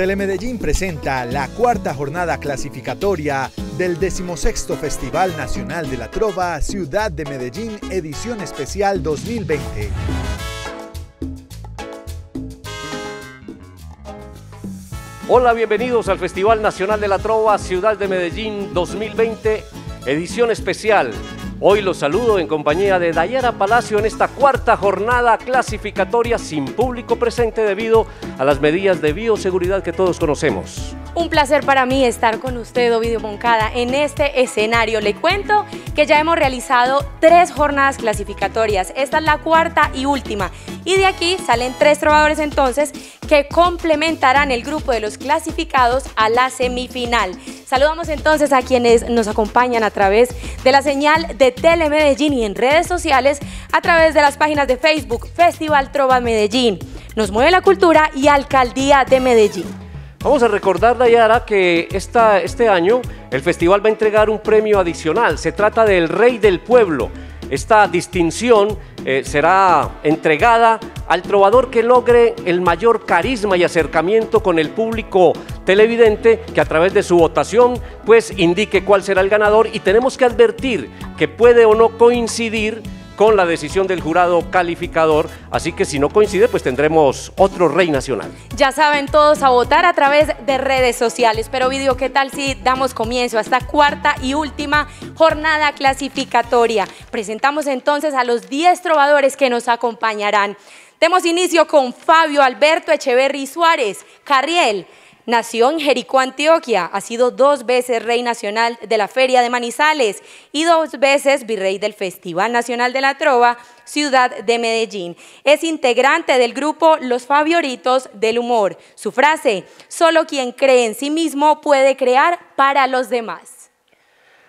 Telemedellín presenta la cuarta jornada clasificatoria del decimosexto Festival Nacional de la Trova Ciudad de Medellín edición especial 2020. Hola, bienvenidos al Festival Nacional de la Trova Ciudad de Medellín 2020 edición especial. Hoy los saludo en compañía de Dayara Palacio en esta cuarta jornada clasificatoria sin público presente debido a las medidas de bioseguridad que todos conocemos. Un placer para mí estar con usted, Ovidio Moncada, en este escenario. Le cuento que ya hemos realizado tres jornadas clasificatorias. Esta es la cuarta y última. Y de aquí salen tres trovadores entonces que complementarán el grupo de los clasificados a la semifinal. Saludamos entonces a quienes nos acompañan a través de la señal de Telemedellín y en redes sociales a través de las páginas de Facebook Festival Trova Medellín. Nos mueve la cultura y Alcaldía de Medellín. Vamos a recordar, Dayara, que esta, este año el festival va a entregar un premio adicional. Se trata del Rey del Pueblo. Esta distinción eh, será entregada al trovador que logre el mayor carisma y acercamiento con el público televidente que a través de su votación pues indique cuál será el ganador. Y tenemos que advertir que puede o no coincidir con la decisión del jurado calificador, así que si no coincide, pues tendremos otro rey nacional. Ya saben todos a votar a través de redes sociales, pero video, ¿qué tal si damos comienzo a esta cuarta y última jornada clasificatoria? Presentamos entonces a los 10 trovadores que nos acompañarán. Demos inicio con Fabio Alberto Echeverry Suárez, Carriel, Nació en Jericó, Antioquia, ha sido dos veces rey nacional de la Feria de Manizales y dos veces virrey del Festival Nacional de la Trova, Ciudad de Medellín. Es integrante del grupo Los Fabioritos del Humor. Su frase, solo quien cree en sí mismo puede crear para los demás.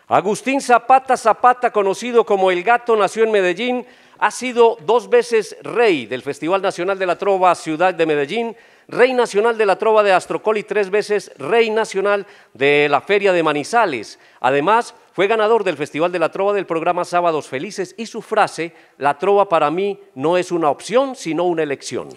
Agustín Zapata Zapata, conocido como El Gato, nació en Medellín, ha sido dos veces rey del Festival Nacional de la Trova, Ciudad de Medellín, Rey Nacional de la Trova de Astrocol y tres veces Rey Nacional de la Feria de Manizales. Además, fue ganador del Festival de la Trova del programa Sábados Felices y su frase, la trova para mí no es una opción, sino una elección.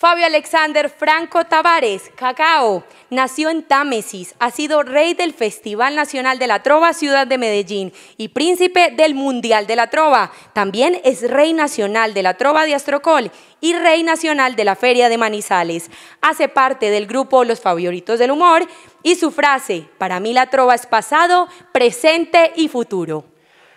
Fabio Alexander Franco Tavares, Cacao, nació en Támesis, ha sido rey del Festival Nacional de la Trova Ciudad de Medellín y príncipe del Mundial de la Trova. También es rey nacional de la Trova de Astrocol y rey nacional de la Feria de Manizales. Hace parte del grupo Los Favoritos del Humor y su frase, para mí la Trova es pasado, presente y futuro.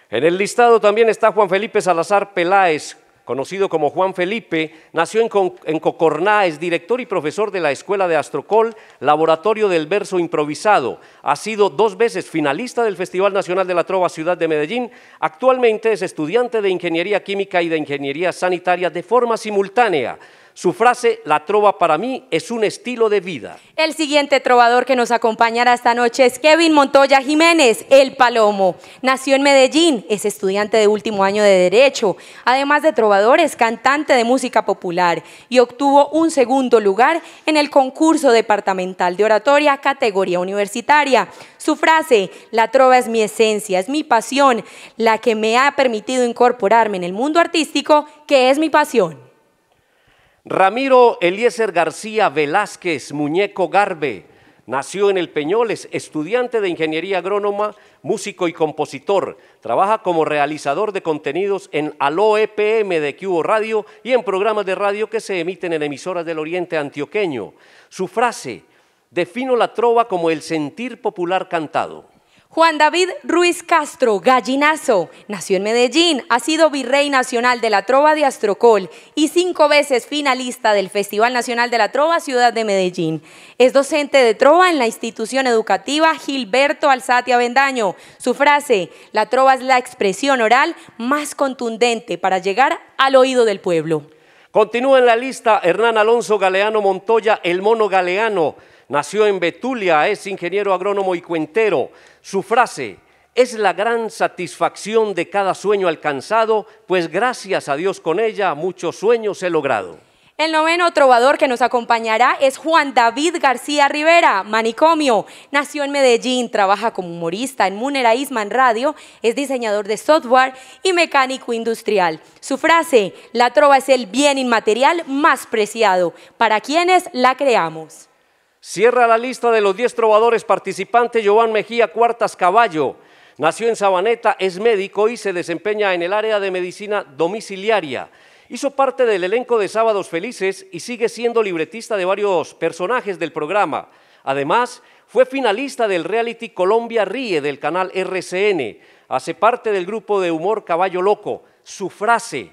En el listado también está Juan Felipe Salazar Peláez, conocido como Juan Felipe, nació en, Cocorná, es director y profesor de la Escuela de Astrocol, Laboratorio del Verso Improvisado. Ha sido dos veces finalista del Festival Nacional de la Trova Ciudad de Medellín. Actualmente es estudiante de Ingeniería Química y de Ingeniería Sanitaria de forma simultánea. Su frase, la trova para mí, es un estilo de vida. El siguiente trovador que nos acompañará esta noche es Kevin Montoya Jiménez, el Palomo. Nació en Medellín, es estudiante de último año de Derecho. Además de trovador, es cantante de música popular y obtuvo un segundo lugar en el concurso departamental de oratoria categoría universitaria. Su frase, la trova es mi esencia, es mi pasión, la que me ha permitido incorporarme en el mundo artístico, que es mi pasión. Ramiro Eliezer García Velázquez Muñeco Garbe nació en el Peñoles, estudiante de ingeniería agrónoma, músico y compositor. Trabaja como realizador de contenidos en Aló EPM de Cubo Radio y en programas de radio que se emiten en emisoras del Oriente Antioqueño. Su frase, defino la trova como el sentir popular cantado. Juan David Ruiz Castro, gallinazo, nació en Medellín, ha sido virrey nacional de la Trova de Astrocol y cinco veces finalista del Festival Nacional de la Trova Ciudad de Medellín. Es docente de Trova en la institución educativa Gilberto Alzate Avendaño. Su frase, la Trova es la expresión oral más contundente para llegar al oído del pueblo. Continúa en la lista Hernán Alonso Galeano Montoya, el mono Galeano. Nació en Betulia, es ingeniero agrónomo y cuentero. Su frase, es la gran satisfacción de cada sueño alcanzado, pues gracias a Dios con ella muchos sueños he logrado. El noveno trovador que nos acompañará es Juan David García Rivera, manicomio. Nació en Medellín, trabaja como humorista en Munera Isman Radio, es diseñador de software y mecánico industrial. Su frase, la trova es el bien inmaterial más preciado, para quienes la creamos. Cierra la lista de los 10 trovadores participantes Joan Mejía Cuartas Caballo. Nació en Sabaneta, es médico y se desempeña en el área de medicina domiciliaria. Hizo parte del elenco de Sábados Felices y sigue siendo libretista de varios personajes del programa. Además, fue finalista del reality Colombia Ríe del canal RCN. Hace parte del grupo de humor Caballo Loco. Su frase,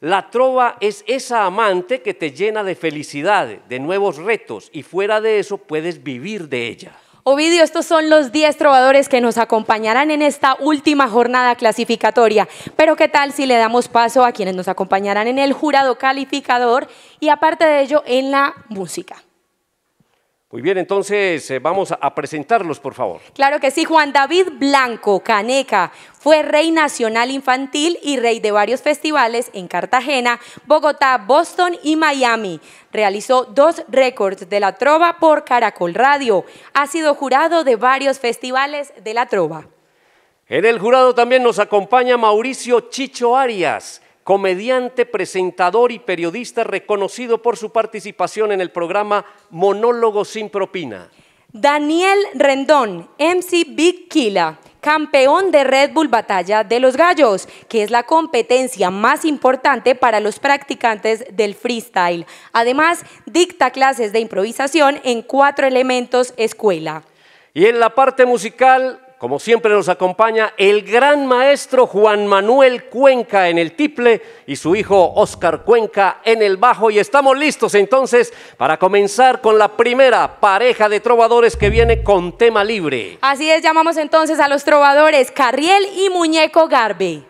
la trova es esa amante que te llena de felicidad, de nuevos retos y fuera de eso puedes vivir de ella. Ovidio, estos son los 10 trovadores que nos acompañarán en esta última jornada clasificatoria. Pero ¿qué tal si le damos paso a quienes nos acompañarán en el jurado calificador y aparte de ello en la música? Muy bien, entonces eh, vamos a presentarlos, por favor. Claro que sí, Juan David Blanco Caneca fue rey nacional infantil y rey de varios festivales en Cartagena, Bogotá, Boston y Miami. Realizó dos récords de la trova por Caracol Radio. Ha sido jurado de varios festivales de la trova. En el jurado también nos acompaña Mauricio Chicho Arias comediante, presentador y periodista reconocido por su participación en el programa Monólogo sin propina. Daniel Rendón, MC Big Killa, campeón de Red Bull Batalla de los Gallos, que es la competencia más importante para los practicantes del freestyle. Además, dicta clases de improvisación en cuatro elementos escuela. Y en la parte musical, como siempre nos acompaña el gran maestro Juan Manuel Cuenca en el tiple y su hijo Oscar Cuenca en el bajo. Y estamos listos entonces para comenzar con la primera pareja de trovadores que viene con tema libre. Así es, llamamos entonces a los trovadores Carriel y Muñeco Garbe.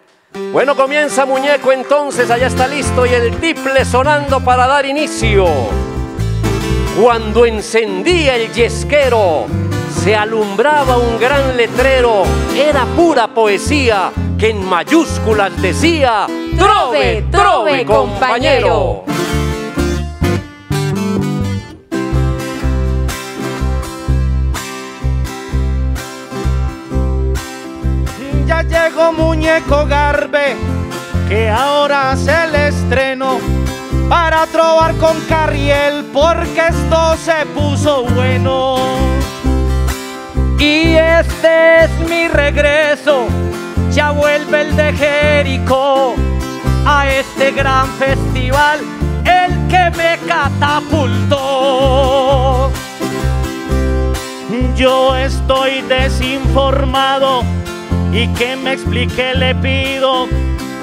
Bueno, comienza Muñeco entonces, allá está listo y el tiple sonando para dar inicio. Cuando encendía el yesquero se alumbraba un gran letrero, era pura poesía que en mayúsculas decía, Trove, trove, compañero. Ya llegó Muñeco Garbe, que ahora hace el estreno para trobar con Carriel, porque esto se puso bueno. Y este es mi regreso, ya vuelve el de Jericó a este gran festival, el que me catapultó. Yo estoy desinformado y que me explique le pido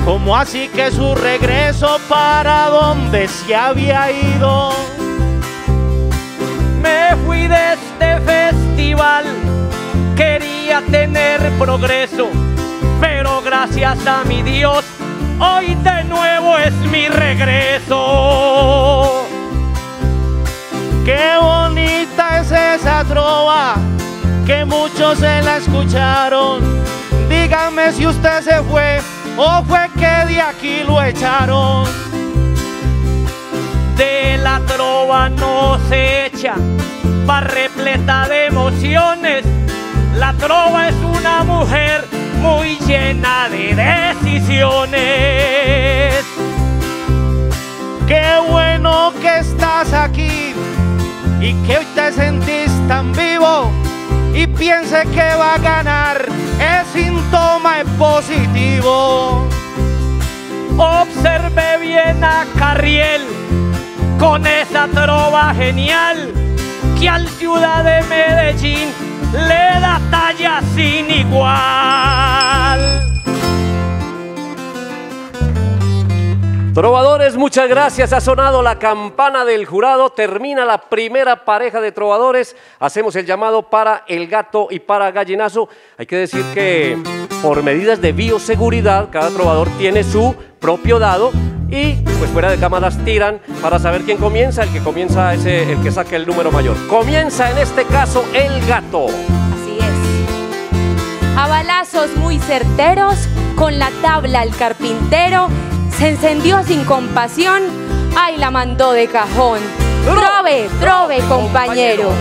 cómo así que su regreso para donde se había ido. Me fui de este festival quería tener progreso, pero gracias a mi Dios, hoy de nuevo es mi regreso. Qué bonita es esa trova, que muchos se la escucharon. Dígame si usted se fue o fue que de aquí lo echaron. De la trova no se echa, va repleta de emociones la trova es una mujer muy llena de decisiones. Qué bueno que estás aquí y que hoy te sentís tan vivo y piense que va a ganar, el síntoma es positivo. Observe bien a Carriel con esa trova genial que al ciudad de Medellín le da talla sin igual. Trovadores, muchas gracias. Ha sonado la campana del jurado. Termina la primera pareja de trovadores. Hacemos el llamado para el gato y para gallinazo. Hay que decir que por medidas de bioseguridad, cada trovador tiene su propio dado y pues fuera de cámaras tiran para saber quién comienza. El que comienza es el que saque el número mayor. Comienza en este caso el gato. Así es. A balazos muy certeros, con la tabla el carpintero, se encendió sin compasión, ay la mandó de cajón. Trove, trove, compañero.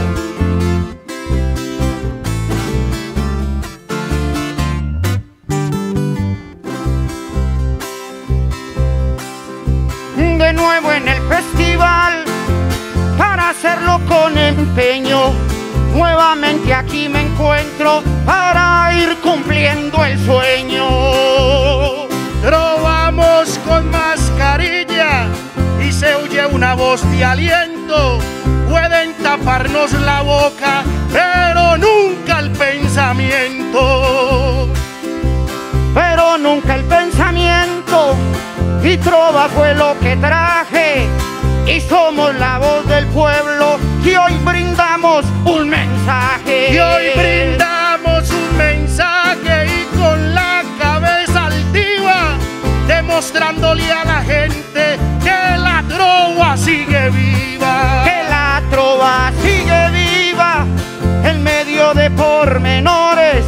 de nuevo en el festival para hacerlo con empeño. Nuevamente aquí me encuentro para ir cumpliendo el sueño. Trovamos con mascarilla y se oye una voz de aliento. Pueden taparnos la boca, pero nunca el pensamiento. Pero nunca el pensamiento y trova fue lo que traje y somos la voz del pueblo demostrándole a la gente que la trova sigue viva. Que la trova sigue viva en medio de pormenores.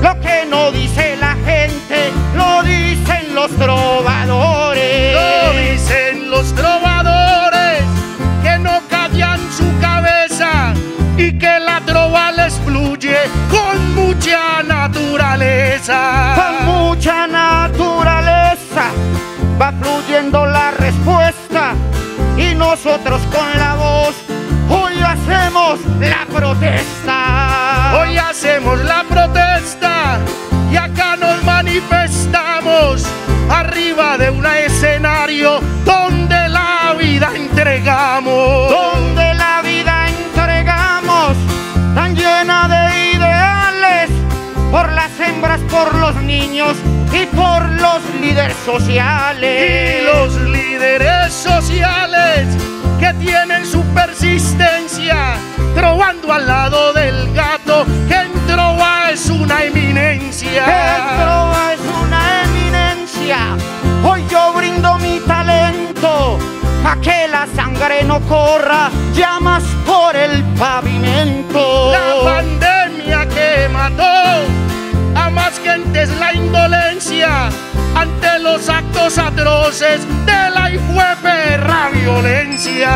Lo que no dice la gente, lo dicen los trovadores. Lo dicen los trovadores que no callan su cabeza y que la trova les fluye con mucha naturaleza. Con mucha naturaleza va fluyendo la respuesta y nosotros con la voz hoy hacemos la protesta. Hoy hacemos la protesta y acá nos manifestamos arriba de un escenario donde la vida entregamos. donde la vida entregamos, tan llena de ideales, por las hembras, por los niños y por los líderes sociales. Y los líderes sociales que tienen su persistencia, trovando al lado del gato, que en trova es una eminencia. Que trova es una eminencia. Hoy yo brindo mi talento a que la sangre no corra llamas por el pavimento. La pandemia que mató gentes la indolencia ante los actos atroces de la perra violencia.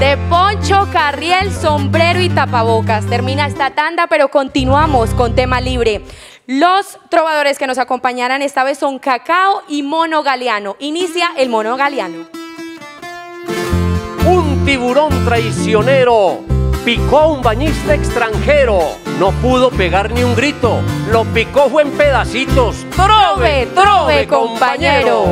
De poncho, carriel, sombrero y tapabocas. Termina esta tanda, pero continuamos con tema libre. Los trovadores que nos acompañarán esta vez son Cacao y Mono Galeano. Inicia el Mono Galeano. Un tiburón traicionero picó a un bañista extranjero. No pudo pegar ni un grito, lo picó fue en pedacitos. Trove, trove, compañero.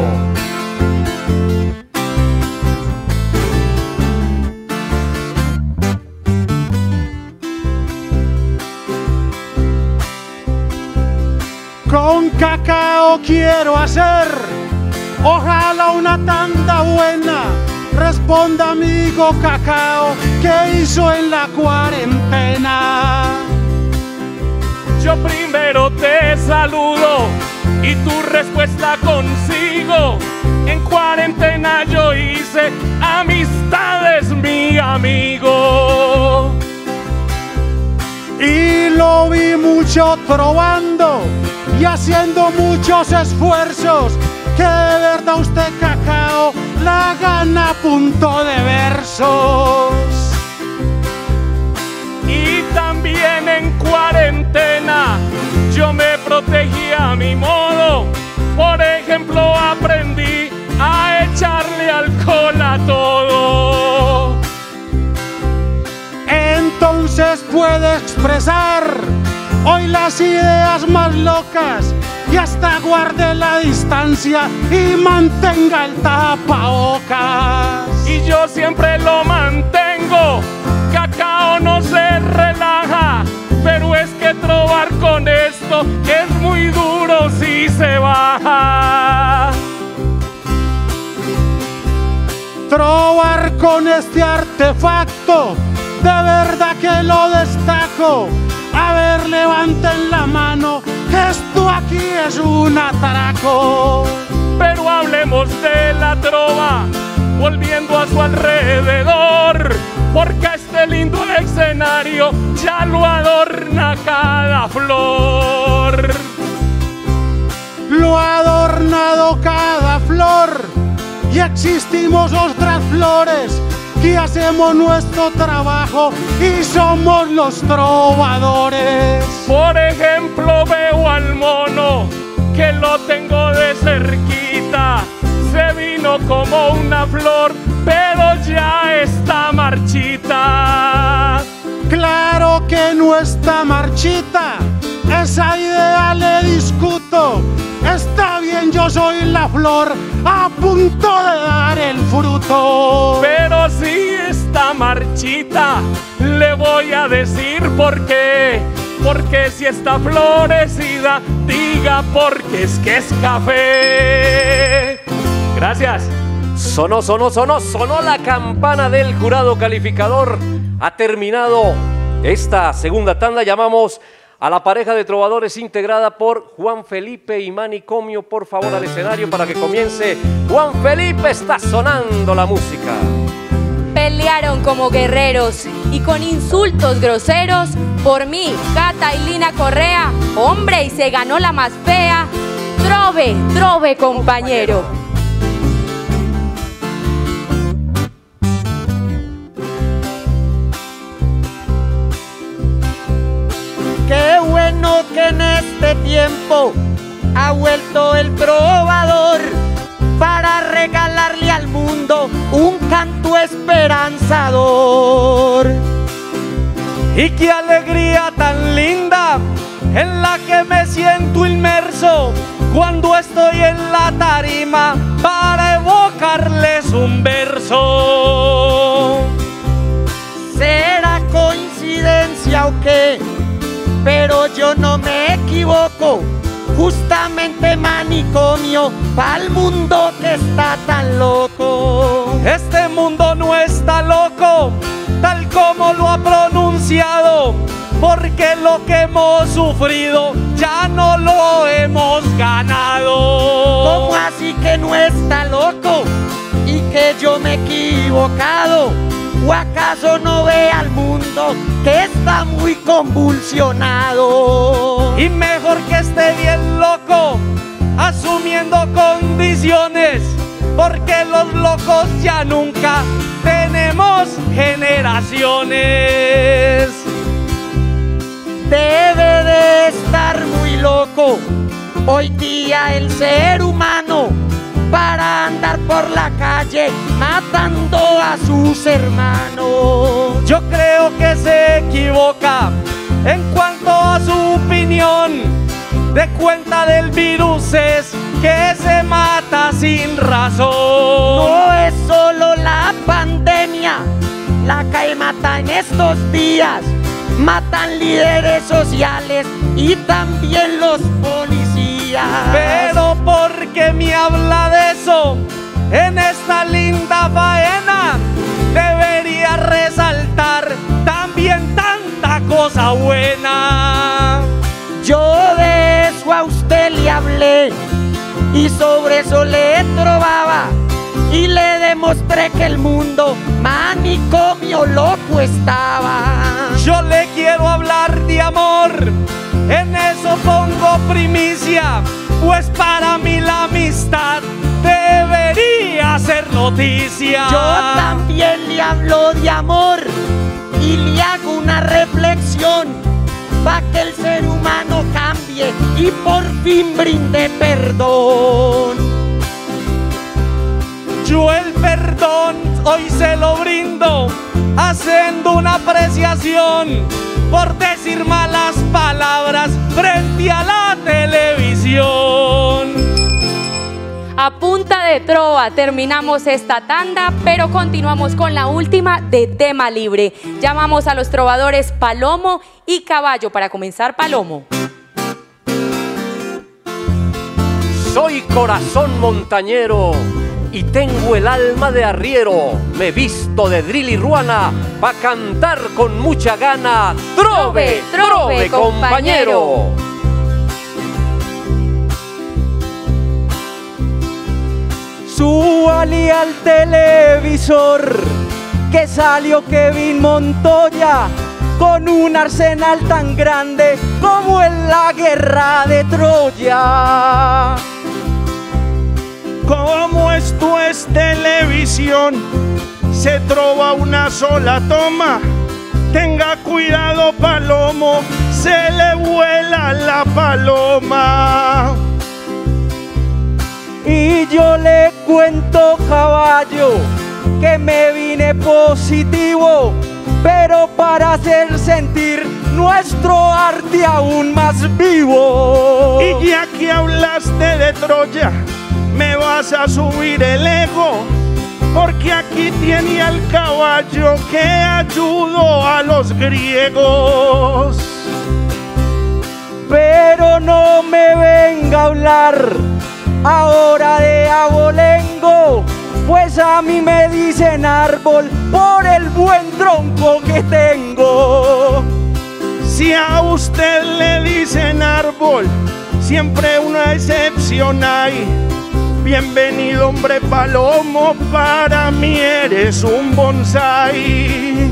Con cacao quiero hacer, ojalá una tanda buena. Responda amigo cacao, ¿qué hizo en la cuarentena? Yo primero te saludo y tu respuesta consigo. En cuarentena yo hice amistades, mi amigo. Y lo vi mucho trovando y haciendo muchos esfuerzos. Que de verdad usted cacao la gana punto de versos. En cuarentena yo me protegí a mi modo. Por ejemplo, aprendí a echarle alcohol a todo. Entonces puede expresar hoy las ideas más locas y hasta guarde la distancia y mantenga el tapabocas. Y yo siempre lo mantengo. Cacao no se relaja, pero es que trobar con esto es muy duro si se baja. Trobar con este artefacto, de verdad que lo destaco. A ver, levanten la mano, esto aquí es un atraco. Pero hablemos de la trova, volviendo a su alrededor, porque este lindo escenario ya lo adorna cada flor. Lo ha adornado cada flor y existimos otras flores que hacemos nuestro trabajo y somos los trovadores. Por ejemplo, veo al mono que lo tengo de cerquita. Se vino como una flor, pero ya está marchita. Claro que no está marchita, esa idea le discuto. Está bien, yo soy la flor a punto de dar el fruto. Pero si está marchita, le voy a decir por qué. Porque si está florecida, diga porque es que es café. Gracias. Sonó, sonó, sonó, sonó la campana del jurado calificador. Ha terminado esta segunda tanda. Llamamos a la pareja de trovadores integrada por Juan Felipe y Manicomio. Por favor, al escenario para que comience. Juan Felipe está sonando la música. Pelearon como guerreros y con insultos groseros por mí, Cata y Lina Correa, hombre, y se ganó la más fea. Trove, trove, compañero. Que en este tiempo ha vuelto el trovador para regalarle al mundo un canto esperanzador. Y qué alegría tan linda en la que me siento inmerso cuando estoy en la tarima para evocarles un verso. ¿Será coincidencia o qué? Pero yo no me equivoco. Justamente manicomio para el mundo que está tan loco. Este mundo no está loco, tal como lo ha pronunciado, porque lo que hemos sufrido ya no lo hemos ganado. ¿Cómo así que no está loco y que yo me he equivocado? ¿O acaso no ve al mundo que está muy convulsionado? Y mejor que esté bien loco, asumiendo condiciones, porque los locos ya nunca tenemos generaciones. Debe de estar muy loco hoy día el ser humano para andar por la calle matando a sus hermanos. Yo creo que se equivoca en cuanto a su opinión. De cuenta del virus es que se mata sin razón. No es solo la pandemia la que mata en estos días. Matan líderes sociales y también los policías. Pero ¿por qué me habla de eso? En esta linda faena debería resaltar también tanta cosa buena. Yo de eso a usted le hablé y sobre eso le trovaba y le demostré que el mundo manicomio loco estaba. Yo le quiero hablar de amor, en eso pongo primicia, pues para mí la amistad debería ser noticia. Yo también le hablo de amor y le hago una reflexión para que el ser humano cambie y por fin brinde perdón. Yo el perdón hoy se lo brindo, haciendo una apreciación por decir malas palabras frente a la televisión. A punta de trova terminamos esta tanda, pero continuamos con la última de tema libre. Llamamos a los trovadores Palomo y Caballo para comenzar Palomo. Soy corazón montañero y tengo el alma de arriero. Me visto de drill y ruana pa' cantar con mucha gana. Trove, trove, compañero. Súbale al televisor que salió Kevin Montoya con un arsenal tan grande como en la guerra de Troya. Como esto es televisión, se trova una sola toma. Tenga cuidado, palomo, se le vuela la paloma. Y yo le cuento caballo que me vine positivo, pero para hacer sentir nuestro arte aún más vivo. Y ya que hablaste de Troya, me vas a subir el ego, porque aquí tiene al caballo que ayudó a los griegos. Pero no me venga a hablar ahora de abolengo, pues a mí me dicen árbol por el buen tronco que tengo. Si a usted le dicen árbol, siempre una excepción hay. Bienvenido hombre palomo, para mí eres un bonsai.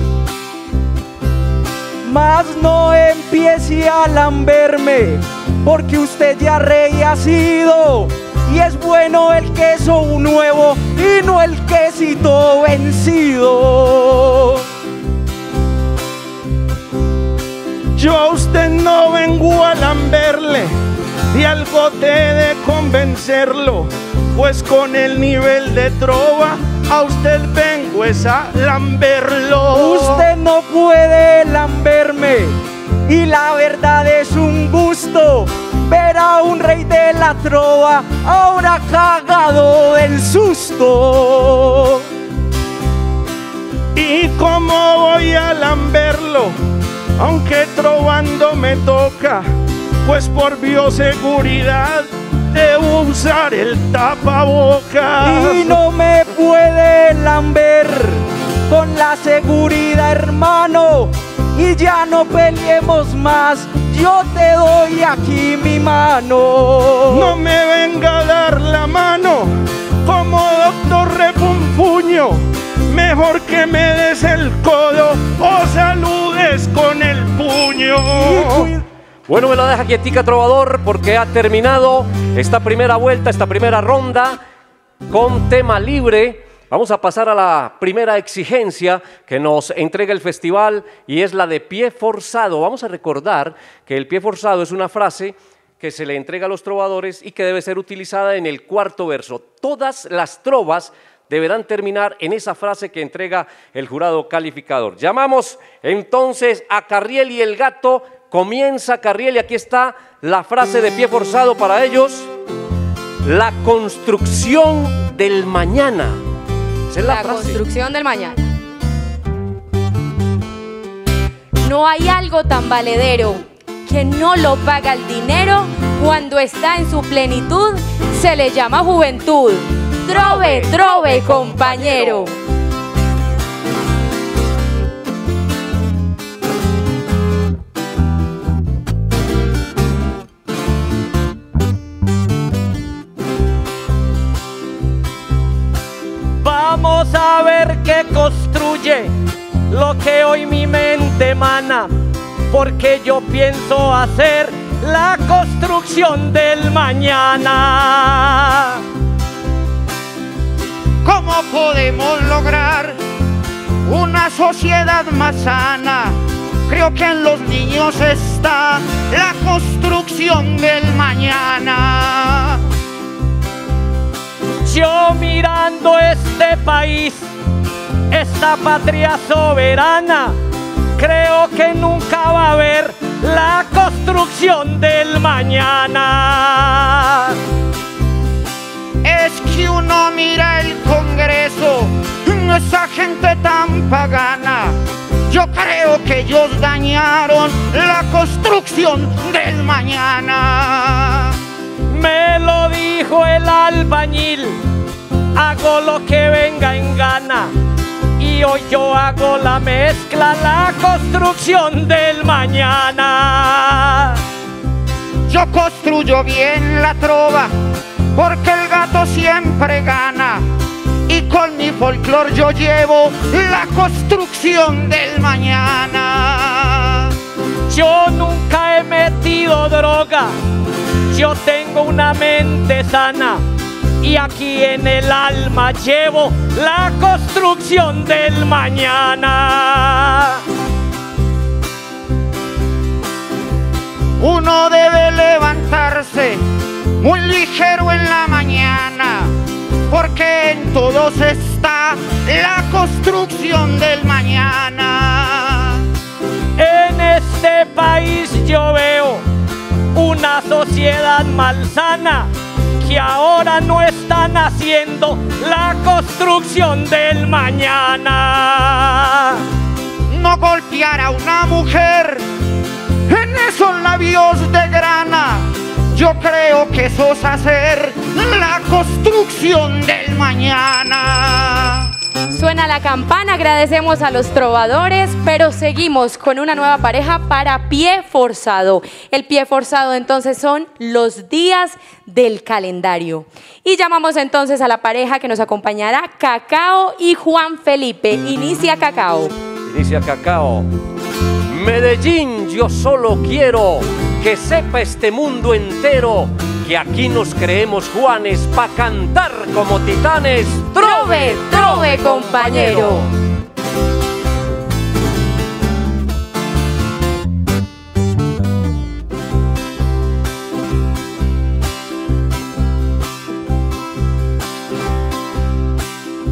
Mas no empiece a lamberme, porque usted ya rey ha sido. Y es bueno el queso nuevo y no el quesito vencido. Yo a usted no vengo a lamberle, y algo te de convencerlo, pues con el nivel de trova a usted vengo es a lamberlo. Usted no puede lamberme y la verdad es un gusto ver a un rey de la trova ahora cagado del susto. ¿Y cómo voy a lamberlo? Aunque trovando me toca, pues por bioseguridad debo usar el tapabocas. Y no me puede lamber con la seguridad, hermano. Y ya no peleemos más, yo te doy aquí mi mano. No me venga a dar la mano como doctor refunfuño. Mejor que me des el codo o saludes con el puño. Bueno, me lo deja quietica, trovador, porque ha terminado esta primera vuelta, esta primera ronda con tema libre. Vamos a pasar a la primera exigencia que nos entrega el festival y es la de pie forzado. Vamos a recordar que el pie forzado es una frase que se le entrega a los trovadores y que debe ser utilizada en el cuarto verso. Todas las trovas deberán terminar en esa frase que entrega el jurado calificador. Llamamos entonces a Carriel y el gato. Comienza Carriel y aquí está la frase de pie forzado para ellos. La construcción del mañana. Esa es la, La frase. construcción del mañana. No hay algo tan valedero que no lo paga el dinero cuando está en su plenitud, se le llama juventud. Trove, trove, compañero. Vamos a ver qué construye lo que hoy mi mente emana, porque yo pienso hacer la construcción del mañana. ¿Cómo podemos lograr una sociedad más sana? Creo que en los niños está la construcción del mañana. Yo mirando este país, esta patria soberana, creo que nunca va a haber la construcción del mañana. Es que uno mira el Congreso, esa gente tan pagana. Yo creo que ellos dañaron la construcción del mañana. Me lo dijo el albañil, hago lo que venga en gana. Y hoy yo hago la mezcla, la construcción del mañana. Yo construyo bien la trova, porque el gato siempre gana. Y con mi folclor yo llevo la construcción del mañana. Yo nunca he metido droga, yo tengo una mente sana. Y aquí en el alma llevo la construcción del mañana. Uno debe levantarse muy ligero en la mañana porque en todos está la construcción del mañana. En este país yo veo una sociedad malsana que ahora no están haciendo la construcción del mañana. No golpear a una mujer en esos labios de grana. Yo creo que eso es hacer la construcción del mañana. Suena la campana, agradecemos a los trovadores, pero seguimos con una nueva pareja para pie forzado. El pie forzado entonces son los días del calendario. Y llamamos entonces a la pareja que nos acompañará, Cacao y Juan Felipe. Inicia Cacao. Inicia Cacao. Medellín, yo solo quiero que sepa este mundo entero que aquí nos creemos Juanes pa' cantar como titanes. Trove, trove, compañero.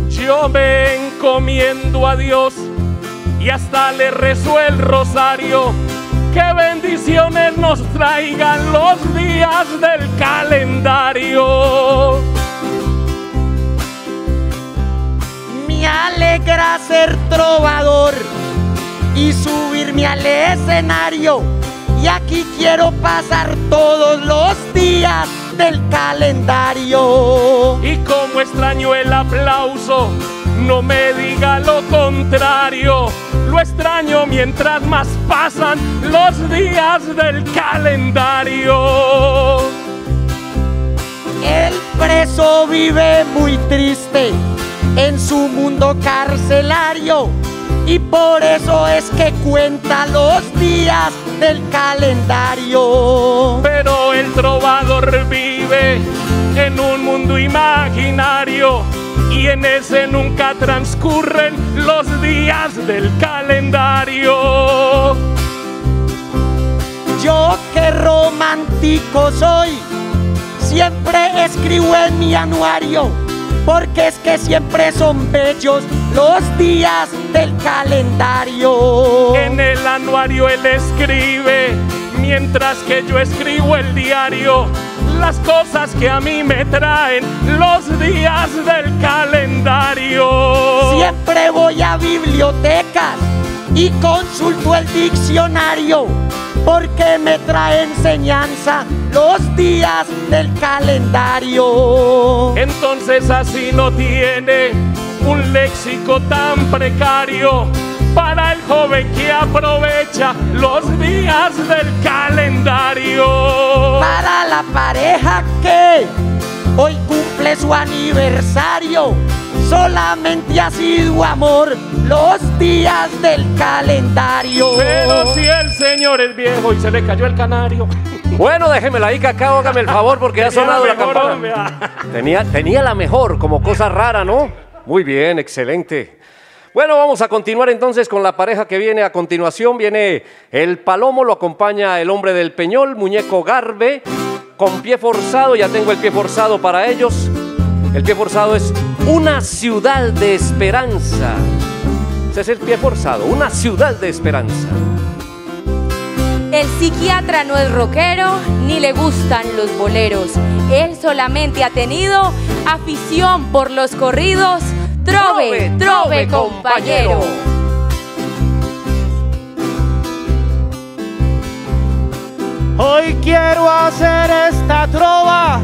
Yo me encomiendo a Dios y hasta le rezo el rosario. Que bendiciones nos traigan los días del calendario. Me alegra ser trovador y subirme al escenario. Y aquí quiero pasar todos los días del calendario. Y como extraño el aplauso, no me diga lo contrario. Lo extraño mientras más pasan los días del calendario. El preso vive muy triste en su mundo carcelario y por eso es que cuenta los días del calendario. Pero el trovador vive en un mundo imaginario y en ese nunca transcurren los días del calendario. Yo que romántico soy, siempre escribo en mi anuario, porque es que siempre son bellos los días del calendario. En el anuario él escribe, mientras que yo escribo el diario, las cosas que a mí me traen los días del calendario. Siempre voy a bibliotecas y consulto el diccionario porque me trae enseñanza los días del calendario. Entonces así no tiene un léxico tan precario para el joven que aprovecha los días del calendario. Para la pareja que hoy cumple su aniversario, solamente ha sido amor los días del calendario. Pero si el señor es viejo y se le cayó el canario. Bueno, déjemela ahí, Cacao, hágame el favor porque ha sonado la mejor, campana. hombre. Tenía, tenía la mejor, como cosa rara, ¿no? Muy bien, excelente. Bueno, vamos a continuar entonces con la pareja que viene a continuación. Viene el Palomo, lo acompaña el hombre del Peñol, muñeco Garbe, con pie forzado. Ya tengo el pie forzado para ellos. El pie forzado es una ciudad de esperanza. Ese es el pie forzado, una ciudad de esperanza. El psiquiatra no es rockero ni le gustan los boleros. Él solamente ha tenido afición por los corridos. Trove, trove, compañero. Hoy quiero hacer esta trova,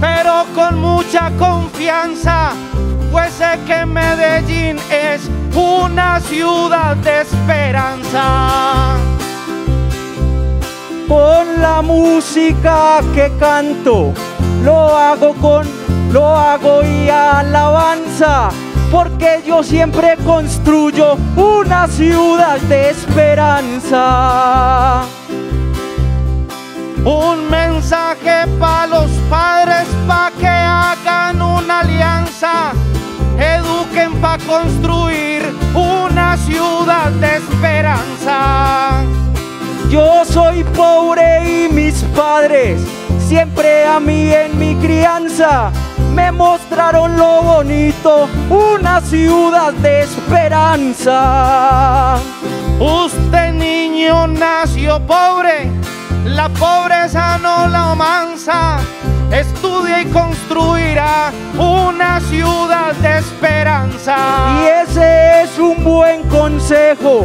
pero con mucha confianza, pues sé que Medellín es una ciudad de esperanza. Con la música que canto, lo hago con, lo hago y alabanza, porque yo siempre construyo una ciudad de esperanza. Un mensaje para los padres para que hagan una alianza, eduquen para construir una ciudad de esperanza. Yo soy pobre y mis padres, siempre a mí en mi crianza, me mostraron lo bonito, una ciudad de esperanza. Usted niño nació pobre, la pobreza no la mansa. Estudia y construirá una ciudad de esperanza. Y ese es un buen consejo,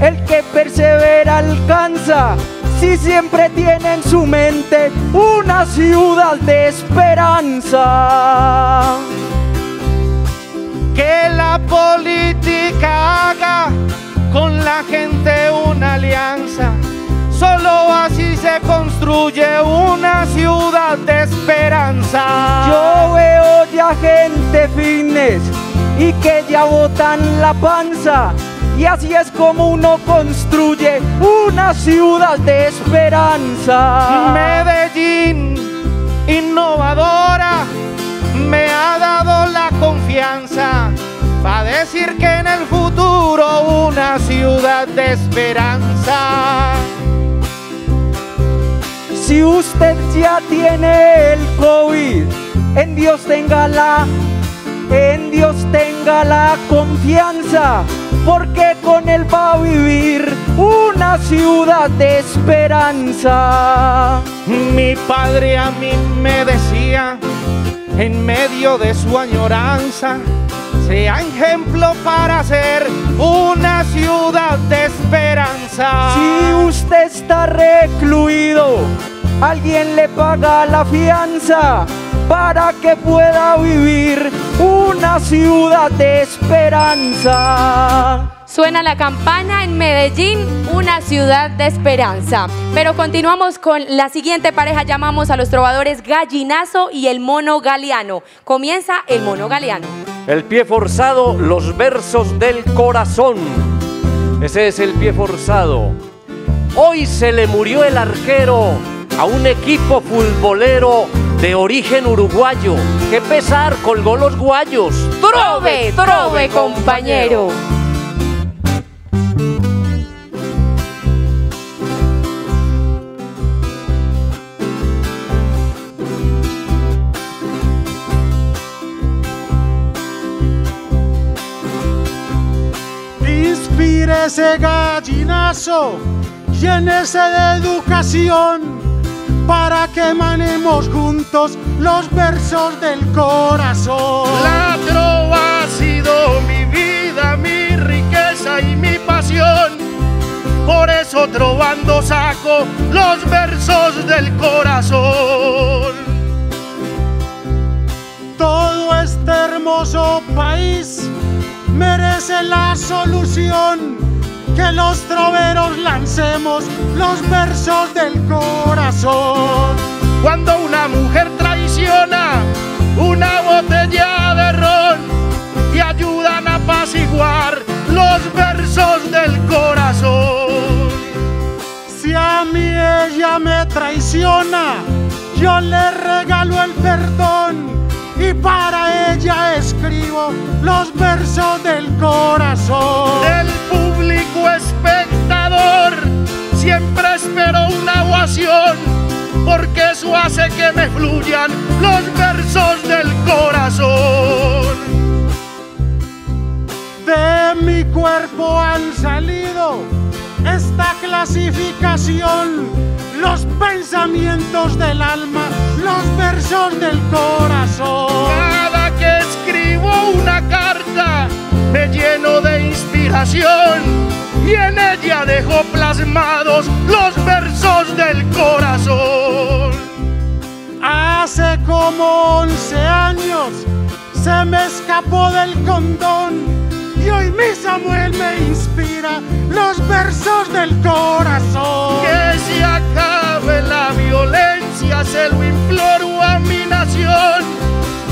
el que persevera alcanza. Si siempre tiene en su mente una ciudad de esperanza. Que la política haga con la gente una alianza. Solo así se construye una ciudad de esperanza. Yo veo ya gente fines y que ya botan la panza. Y así es como uno construye una ciudad de esperanza. Medellín, innovadora, me ha dado la confianza para decir que en el futuro una ciudad de esperanza. Si usted ya tiene el COVID, en Dios tenga la, en Dios tenga la confianza, porque con Él va a vivir una ciudad de esperanza. Mi padre a mí me decía, en medio de su añoranza, sea ejemplo para ser una ciudad de esperanza. Si usted está recluido, alguien le paga la fianza para que pueda vivir una ciudad de esperanza. Suena la campana en Medellín, una ciudad de esperanza. Pero continuamos con la siguiente pareja. Llamamos a los trovadores Gallinazo y el Mono Galeano. Comienza el Mono Galeano. El pie forzado, los versos del corazón. Ese es el pie forzado. Hoy se le murió el arquero a un equipo futbolero de origen uruguayo. Qué pesar, colgó los guayos. Trove, trove, compañero. Inspire ese gallinazo, llénese de educación para que manemos juntos los versos del corazón. La trova ha sido mi vida, mi riqueza y mi pasión. Por eso trovando saco los versos del corazón. Todo este hermoso país merece la solución. Que los troveros lancemos los versos del corazón. Cuando una mujer traiciona una botella de ron, te ayudan a apaciguar los versos del corazón. Si a mí ella me traiciona, yo le regalo el perdón y para ella escribo los versos del corazón. Del público espectador siempre espero una ovación, porque eso hace que me fluyan los versos del corazón. De mi cuerpo han salido esta clasificación, los pensamientos del alma, los versos del corazón. Cada que escribo una carta me lleno de inspiración y en ella dejo plasmados los versos del corazón. Hace como 11 años se me escapó del condón y hoy mi Samuel me inspira los versos del corazón. Que se acabe la violencia, se lo imploro a mi nación.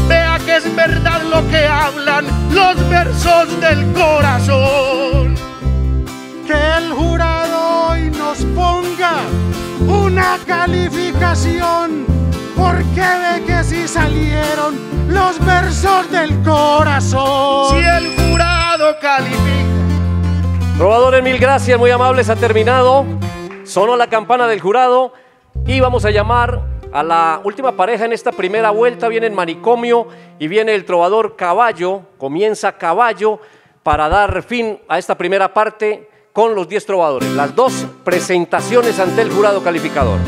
Vea que es verdad lo que hablan los versos del corazón. Que el jurado hoy nos ponga una calificación. Porque ve que si salieron los versos del corazón. Si el jurado califica. Probadores, mil gracias, muy amables, ha terminado. Sonó la campana del jurado y vamos a llamar a la última pareja en esta primera vuelta. Viene el manicomio y viene el trovador caballo. Comienza caballo para dar fin a esta primera parte con los 10 trovadores. Las dos presentaciones ante el jurado calificador.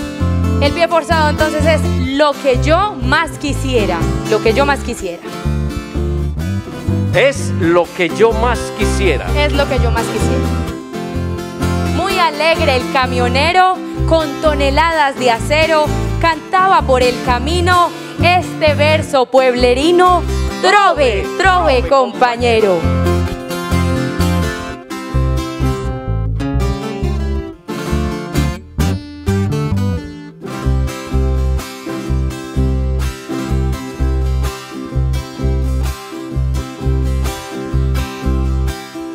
El pie forzado entonces es lo que yo más quisiera. Lo que yo más quisiera. Es lo que yo más quisiera. Es lo que yo más quisiera. Muy alegre el camionero, con toneladas de acero, cantaba por el camino este verso pueblerino. Trove, trove, compañero.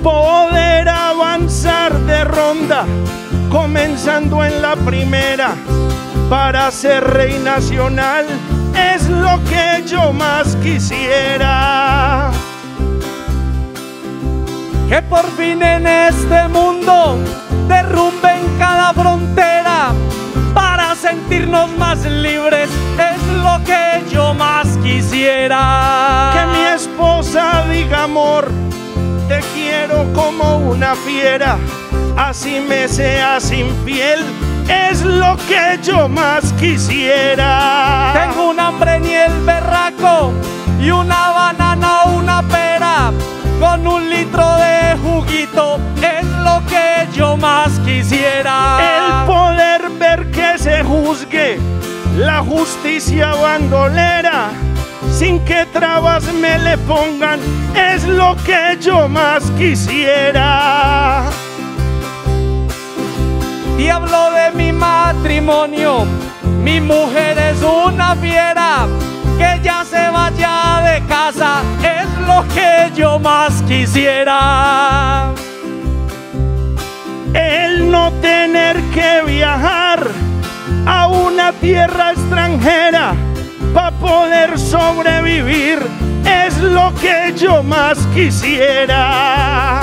poder avanzar de ronda, comenzando en la primera, para ser rey nacional, es lo que yo más quisiera. Que por fin en este mundo derrumben cada frontera para sentirnos más libres, es lo que yo más quisiera. Que mi esposa diga amor te quiero como una fiera, así me seas infiel, es lo que yo más quisiera. Tengo un hambre ni el berraco y una banana o una pera con un litro de juguito, es lo que yo más quisiera. El poder ver que se juzgue la justicia bandolera sin que trabas me le pongan, es lo que yo más quisiera. Diablo de mi matrimonio, mi mujer es una fiera, que ya se vaya de casa, es lo que yo más quisiera. El no tener que viajar a una tierra extranjera para poder sobrevivir es lo que yo más quisiera.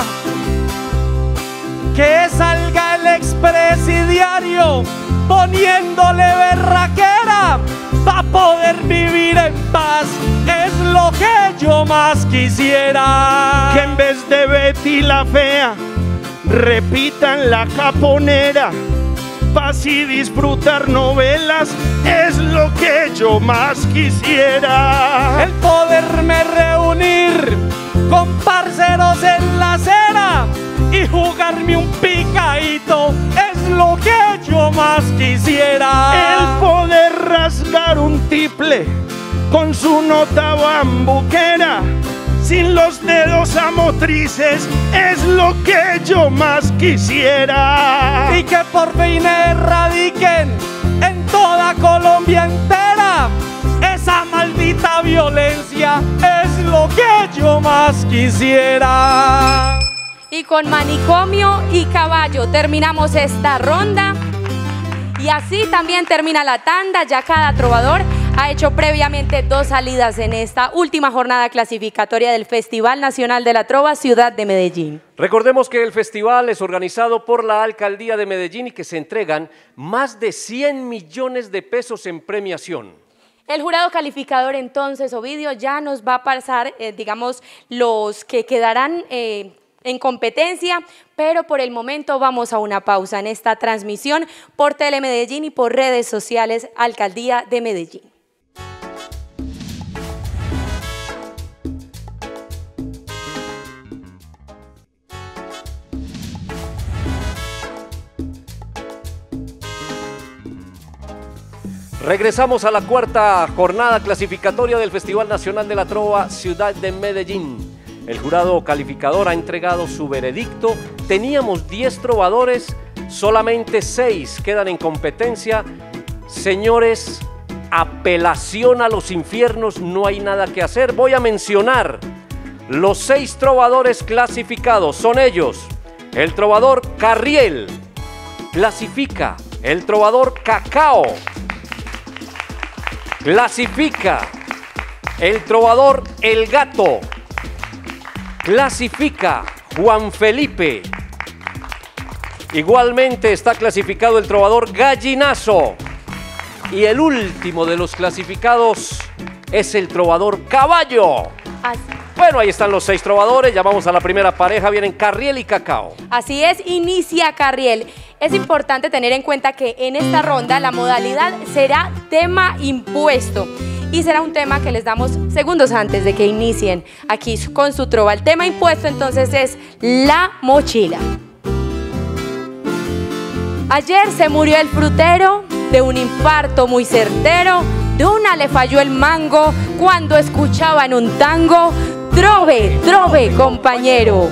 Que salga el expresidiario poniéndole berraquera para poder vivir en paz es lo que yo más quisiera. Que en vez de Betty la fea repitan la caponera paz y disfrutar novelas es lo que yo más quisiera. El poderme reunir con parceros en la acera y jugarme un picadito es lo que yo más quisiera. El poder rasgar un tiple con su nota bambuquera sin los dedos amotrices es lo que yo más quisiera. Y que por fin erradiquen en toda Colombia entera esa maldita violencia es lo que yo más quisiera. Y con manicomio y caballo terminamos esta ronda. Y así también termina la tanda, ya cada trovador ha hecho previamente dos salidas en esta última jornada clasificatoria del Festival Nacional de la Trova Ciudad de Medellín. Recordemos que el festival es organizado por la Alcaldía de Medellín y que se entregan más de 100 millones de pesos en premiación. El jurado calificador entonces, Ovidio, ya nos va a pasar, eh, digamos, los que quedarán eh, en competencia, pero por el momento vamos a una pausa en esta transmisión por Telemedellín y por redes sociales Alcaldía de Medellín. Regresamos a la cuarta jornada clasificatoria del Festival Nacional de la Trova Ciudad de Medellín. El jurado calificador ha entregado su veredicto. Teníamos 10 trovadores, solamente 6 quedan en competencia. Señores, apelación a los infiernos, no hay nada que hacer. Voy a mencionar los 6 trovadores clasificados. Son ellos. El trovador Carriel clasifica. El trovador Cacao clasifica. El trovador El Gato clasifica Juan Felipe. Igualmente está clasificado el trovador Gallinazo. Y el último de los clasificados es el trovador Caballo. Así, Bueno, ahí están los seis trovadores. Ya vamos a la primera pareja. Vienen Carriel y Cacao. así es, inicia Carriel. Es importante tener en cuenta que en esta ronda la modalidad será tema impuesto. Y será un tema que les damos segundos antes de que inicien aquí con su trova. El tema impuesto entonces es la mochila. Ayer se murió el frutero de un infarto muy certero. De una le falló el mango cuando escuchaban un tango. Trove, trove, compañero.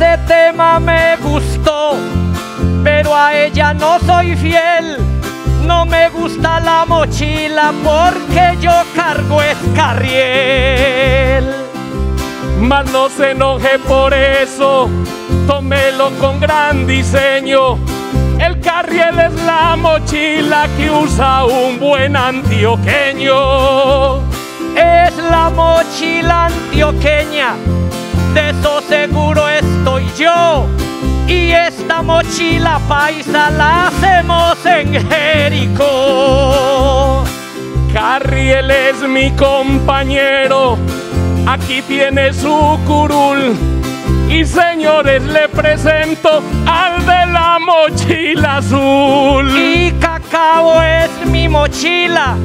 Ese tema me gustó, pero a ella no soy fiel. No me gusta la mochila porque yo cargo escarriel. Mas no se enoje por eso, tómelo con gran diseño. El carriel es la mochila que usa un buen antioqueño. Es la mochila antioqueña, de eso seguro estoy yo. Y esta mochila paisa la hacemos en Jericó. Carriel es mi compañero, aquí tiene su curul. Y señores, le presento al de la mochila azul. Y cacao es mi mochila,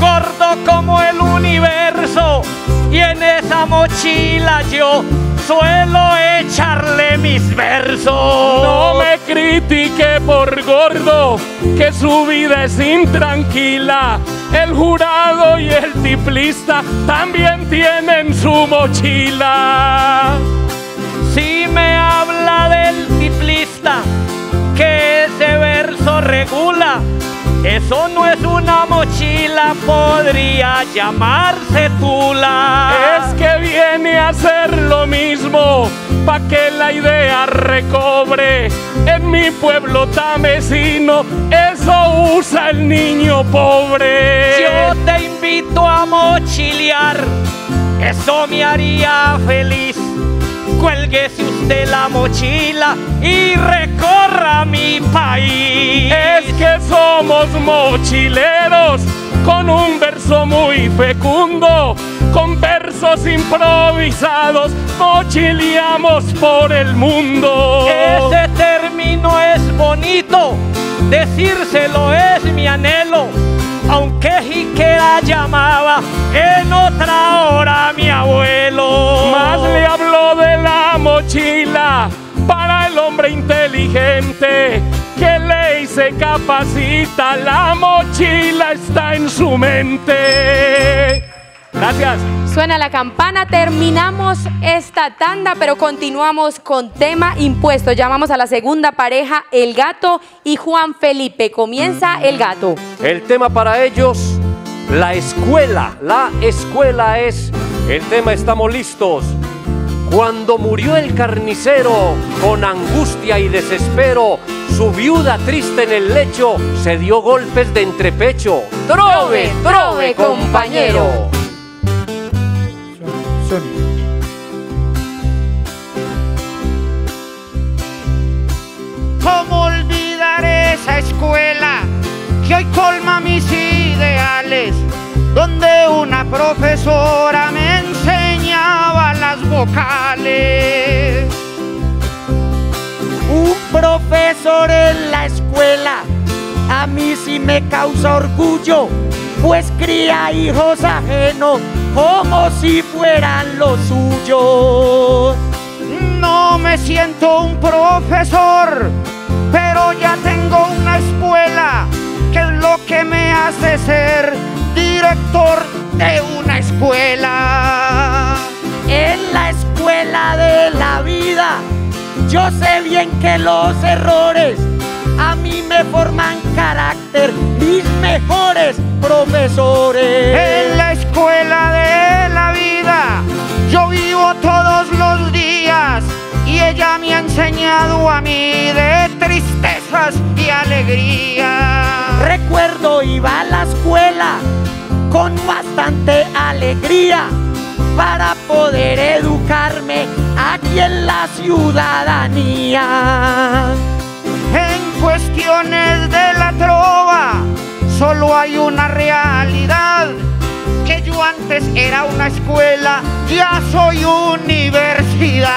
gordo como el universo. Y en esa mochila yo suelo echarle mis versos. No me critique por gordo, que su vida es intranquila. El jurado y el tiplista también tienen su mochila. Si me habla del tiplista, que ese regula, eso no es una mochila, podría llamarse tula. Es que viene a ser lo mismo, pa' que la idea recobre. En mi pueblo tamecino, eso usa el niño pobre. Yo te invito a mochilear, eso me haría feliz. Cuélguese usted la mochila y recorra mi país. Es que somos mochileros con un verso muy fecundo, con versos improvisados, mochileamos por el mundo. Ese término es bonito, decírselo es mi anhelo. Aunque Jiquera llamaba en otra hora mi abuelo. Más le habló de la mochila para el hombre inteligente que ley se capacita. La mochila está en su mente. Gracias. Suena la campana, terminamos esta tanda, pero continuamos con tema impuesto. Llamamos a la segunda pareja, el gato y Juan Felipe. Comienza el gato. El tema para ellos, la escuela. La escuela es, el tema estamos listos. Cuando murió el carnicero, con angustia y desespero, su viuda triste en el lecho se dio golpes de entrepecho. Trove, trove, compañero. ¿Cómo olvidar esa escuela que hoy colma mis ideales? Donde una profesora me enseñaba las vocales. Un profesor en la escuela a mí sí me causa orgullo, pues cría hijos ajenos como si fueran los suyos. No me siento un profesor, pero ya tengo una escuela que es lo que me hace ser director de una escuela. En la escuela de la vida, yo sé bien que los errores a mí me forman carácter, mis mejores profesores. En la escuela de la vida yo vivo todos los días y ella me ha enseñado a mí de tristezas y alegrías. Recuerdo iba a la escuela con bastante alegría, para poder educarme aquí en la ciudadanía. Cuestiones de la trova, solo hay una realidad. Que yo antes era una escuela, ya soy universidad.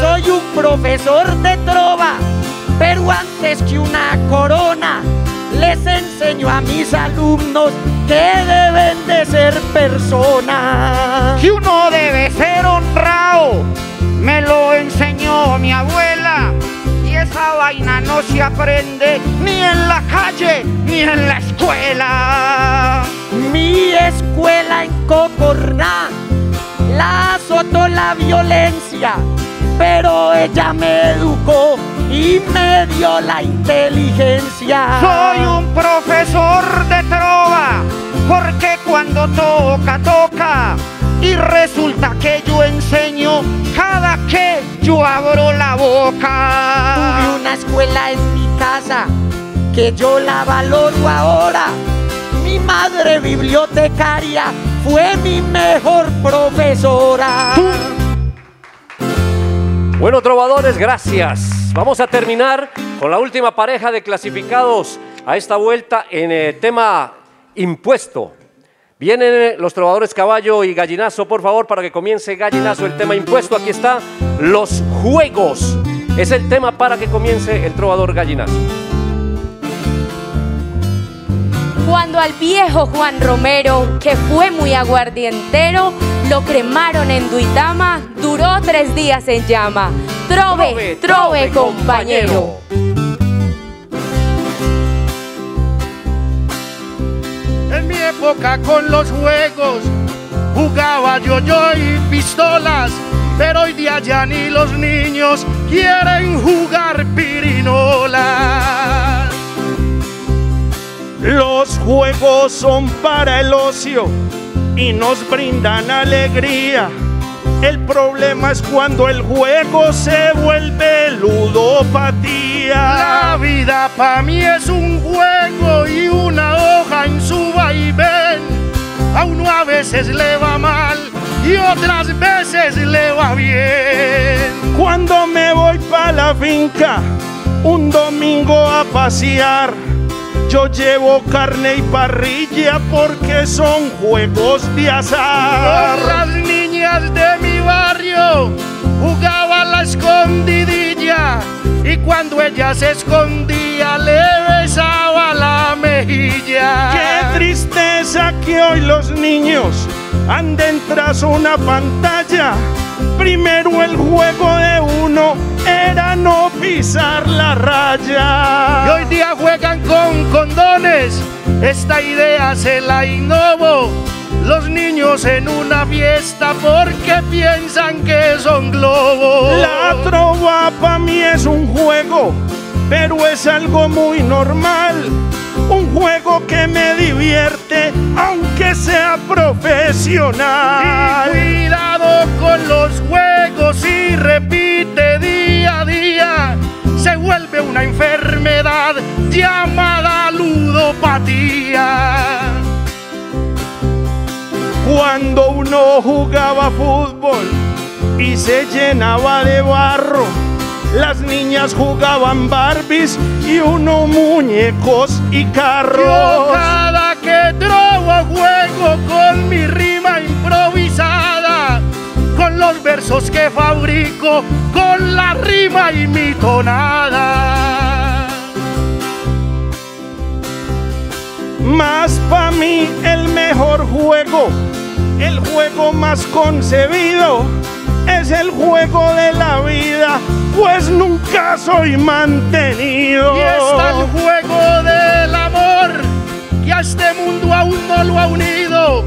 Soy un profesor de trova, pero antes que una corona, les enseño a mis alumnos que deben de ser personas. Que uno debe ser honrado, me lo enseñó mi abuela. Esa vaina no se aprende ni en la calle ni en la escuela. Mi escuela en Cocorná la azotó la violencia, pero ella me educó y me dio la inteligencia. Soy un profesor de trova, porque cuando toca, toca. Y resulta que yo enseño cada que yo abro la boca. Tuve una escuela en mi casa que yo la valoro ahora. Mi madre bibliotecaria fue mi mejor profesora. Bueno, trovadores, gracias. Vamos a terminar con la última pareja de clasificados a esta vuelta en el tema impuesto. Vienen los trovadores caballo y gallinazo, por favor, para que comience gallinazo el tema impuesto. Aquí está los juegos. Es el tema para que comience el trovador gallinazo. Cuando al viejo Juan Romero, que fue muy aguardientero, lo cremaron en Duitama, duró tres días en llama. Trove, trove, compañero. En mi época con los juegos jugaba yo yo y pistolas, pero hoy día ya ni los niños quieren jugar pirinolas. Los juegos son para el ocio y nos brindan alegría. El problema es cuando el juego se vuelve ludopatía. La vida para mí es un juego y una hoja en su. A uno a veces le va mal y otras veces le va bien. Cuando me voy para la finca, un domingo a pasear, yo llevo carne y parrilla porque son juegos de azar. Con las niñas de mi barrio jugaba la escondidilla y cuando ella se escondía le besaba la mejilla. Qué tristeza que hoy los niños anden tras una pantalla. Primero el juego de uno era no pisar la raya. Y hoy día juegan con condones, esta idea se la innovo. Los niños en una fiesta porque piensan que son globos. La trova para mí es un juego, pero es algo muy normal. Un juego que me divierte, aunque sea profesional. Y cuidado con los juegos y repite día a día. Se vuelve una enfermedad llamada ludopatía. Cuando uno jugaba fútbol y se llenaba de barro, las niñas jugaban Barbies y uno muñecos y Yo carros. cada que trobo juego con mi rima improvisada, con los versos que fabrico, con la rima y mi tonada. Más pa' mí el mejor juego, el juego más concebido, es el juego de la vida, pues nunca soy mantenido. Y está el juego del amor, que a este mundo aún no lo ha unido,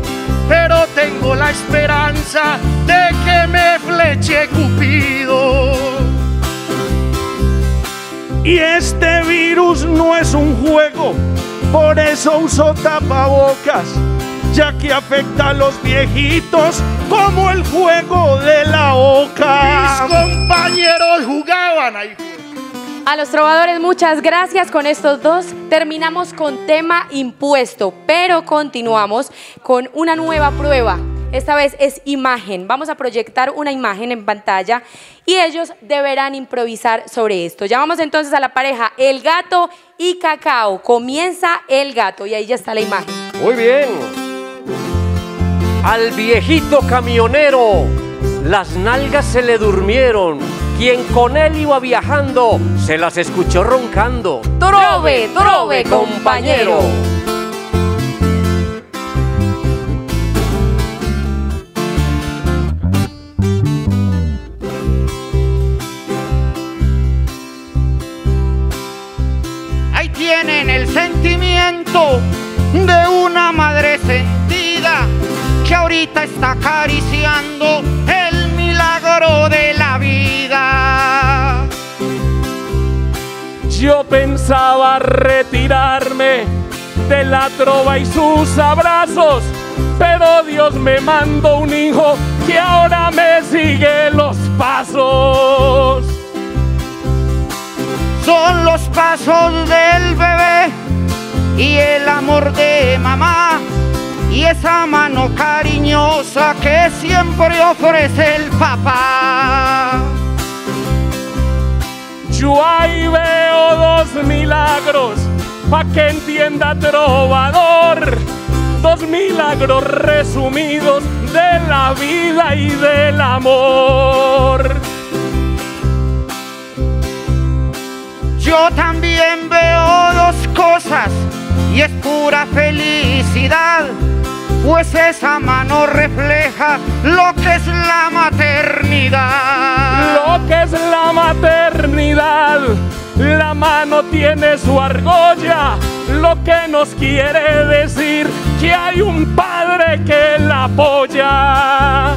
pero tengo la esperanza de que me fleche Cupido. Y este virus no es un juego, por eso uso tapabocas, ya que afecta a los viejitos como el juego de la oca. Mis compañeros jugaban ahí. A los trovadores, muchas gracias. Con estos dos terminamos con tema impuesto, pero continuamos con una nueva prueba. Esta vez es imagen. Vamos a proyectar una imagen en pantalla y ellos deberán improvisar sobre esto. Ya vamos entonces a la pareja El Gato y Cacao. Comienza El Gato y ahí ya está la imagen. Muy bien. Al viejito camionero, las nalgas se le durmieron. Quien con él iba viajando, se las escuchó roncando. Trove, trove, compañero. Sentimiento de una madre sentida que ahorita está acariciando el milagro de la vida. Yo pensaba retirarme de la trova y sus abrazos, pero Dios me mandó un hijo que ahora me sigue los pasos. Son los pasos del bebé y el amor de mamá y esa mano cariñosa que siempre ofrece el papá. Yo ahí veo dos milagros, pa' que entienda trovador. Dos milagros resumidos de la vida y del amor. Yo también veo dos cosas y es pura felicidad, pues esa mano refleja lo que es la maternidad. Lo que es la maternidad, la mano tiene su argolla, lo que nos quiere decir que hay un padre que la apoya.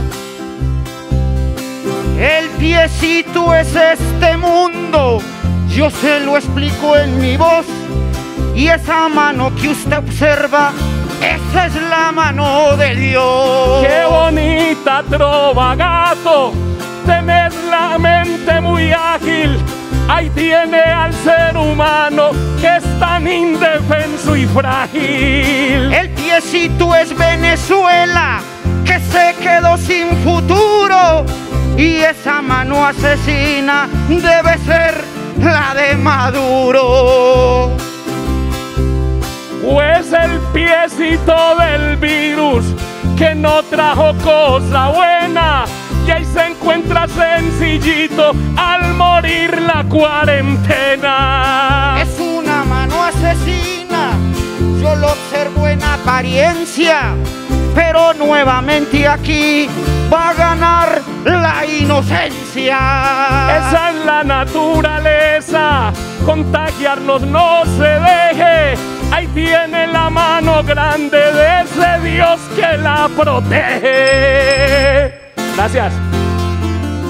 El piecito es este mundo, yo se lo explico en mi voz. Y esa mano que usted observa, esa es la mano de Dios. Qué bonita trova, gato. Tenés la mente muy ágil. Ahí tiene al ser humano que es tan indefenso y frágil. El piecito es Venezuela, que se quedó sin futuro. Y esa mano asesina debe ser la de Maduro. Pues el piecito del virus que no trajo cosa buena. Y ahí se encuentra sencillito al morir la cuarentena. Es una mano asesina, yo lo observo en apariencia. Pero nuevamente aquí va a ganar la inocencia. Esa es la naturaleza, contagiarnos no se deje. Ahí tiene la mano grande de ese Dios que la protege. Gracias.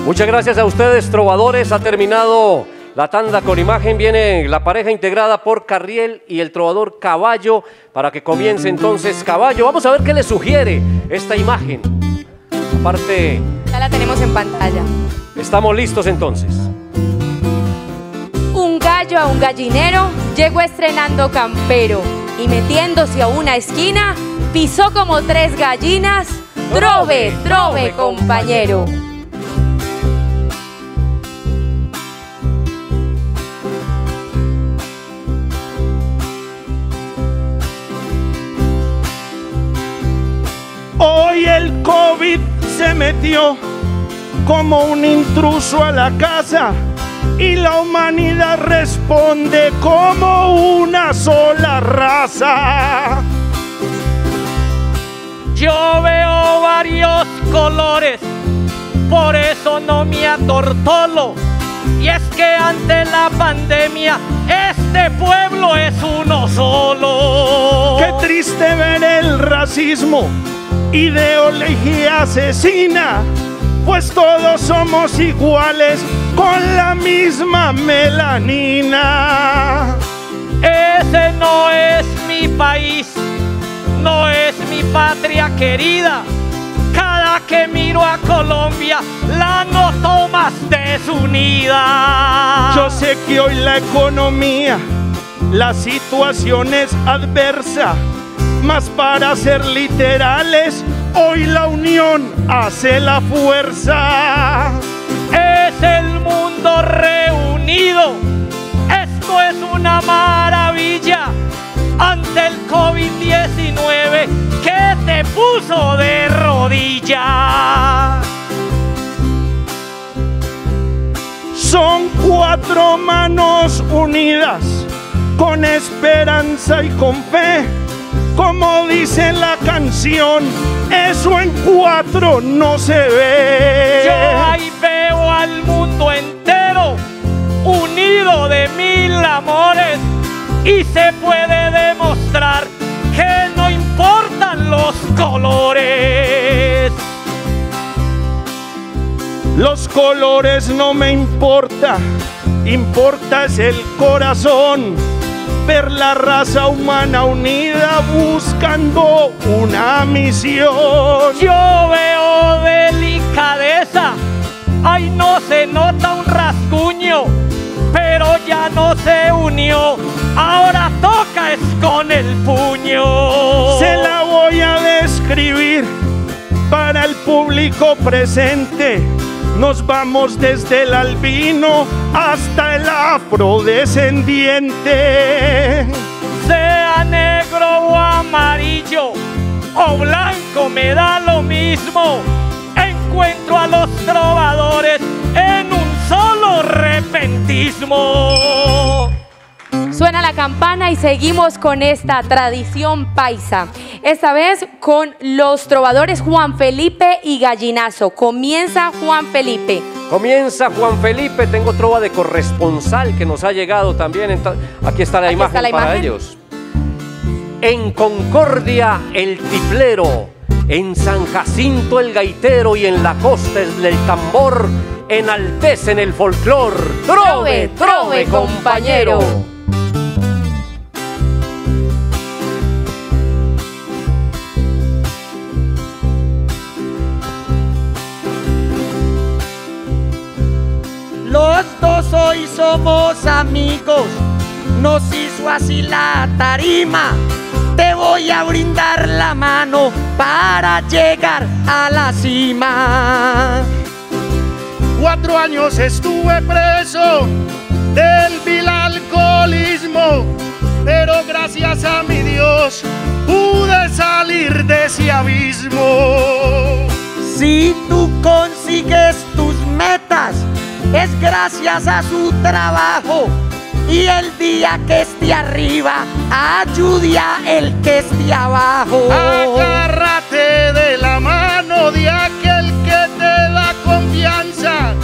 Muchas gracias a ustedes, trovadores. Ha terminado la tanda con imagen. Viene la pareja integrada por Carriel y el trovador Caballo para que comience entonces Caballo. Vamos a ver qué le sugiere esta imagen. Aparte, Ya la tenemos en pantalla. estamos listos entonces. Un gallo a un gallinero llegó estrenando campero y metiéndose a una esquina pisó como tres gallinas. Trove, trove, compañero. Hoy el COVID se metió como un intruso a la casa y la humanidad responde como una sola raza. Yo veo varios colores, por eso no me atortolo. Y es que ante la pandemia, este pueblo es uno solo. Qué triste ver el racismo, ideología asesina, pues todos somos iguales con la misma melanina. Ese no es mi país, no es mi patria querida. Cada que miro a Colombia, la noto más desunida. Yo sé que hoy la economía, la situación es adversa, mas para ser literales, Hoy la unión hace la fuerza. Es el mundo reunido. Esto es una maravilla ante el COVID-19 que te puso de rodillas. Son cuatro manos unidas con esperanza y con fe. Como dice la canción, eso en cuatro no se ve. Yo ahí veo al mundo entero unido de mil amores y se puede demostrar que no importan los colores. Los colores no me importa, importa es el corazón. Ver la raza humana unida buscando una misión. Yo veo delicadeza, ay no se nota un rasguño, pero ya no se unió, ahora toca es con el puño. Se la voy a describir para el público presente. Nos vamos desde el albino hasta el afrodescendiente. Sea negro o amarillo o blanco, me da lo mismo. Encuentro a los trovadores en un solo repentismo. Suena la campana y seguimos con esta tradición paisa. Esta vez con los trovadores Juan Felipe y Gallinazo. Comienza Juan Felipe. Comienza Juan Felipe, tengo trova de corresponsal que nos ha llegado también. Aquí está la Aquí imagen está la para imagen. ellos. En Concordia el tiplero, en San Jacinto el gaitero y en la costa el tambor enaltecen el folclor. Trove, trove, compañero. Hoy somos amigos, nos hizo así la tarima. Te voy a brindar la mano para llegar a la cima. Cuatro años estuve preso del vil alcoholismo, pero gracias a mi Dios pude salir de ese abismo. Si tú consigues tus metas, es gracias a su trabajo. Y el día que esté arriba, ayude a el que esté abajo. Agárrate de la mano de aquel que te da confianza,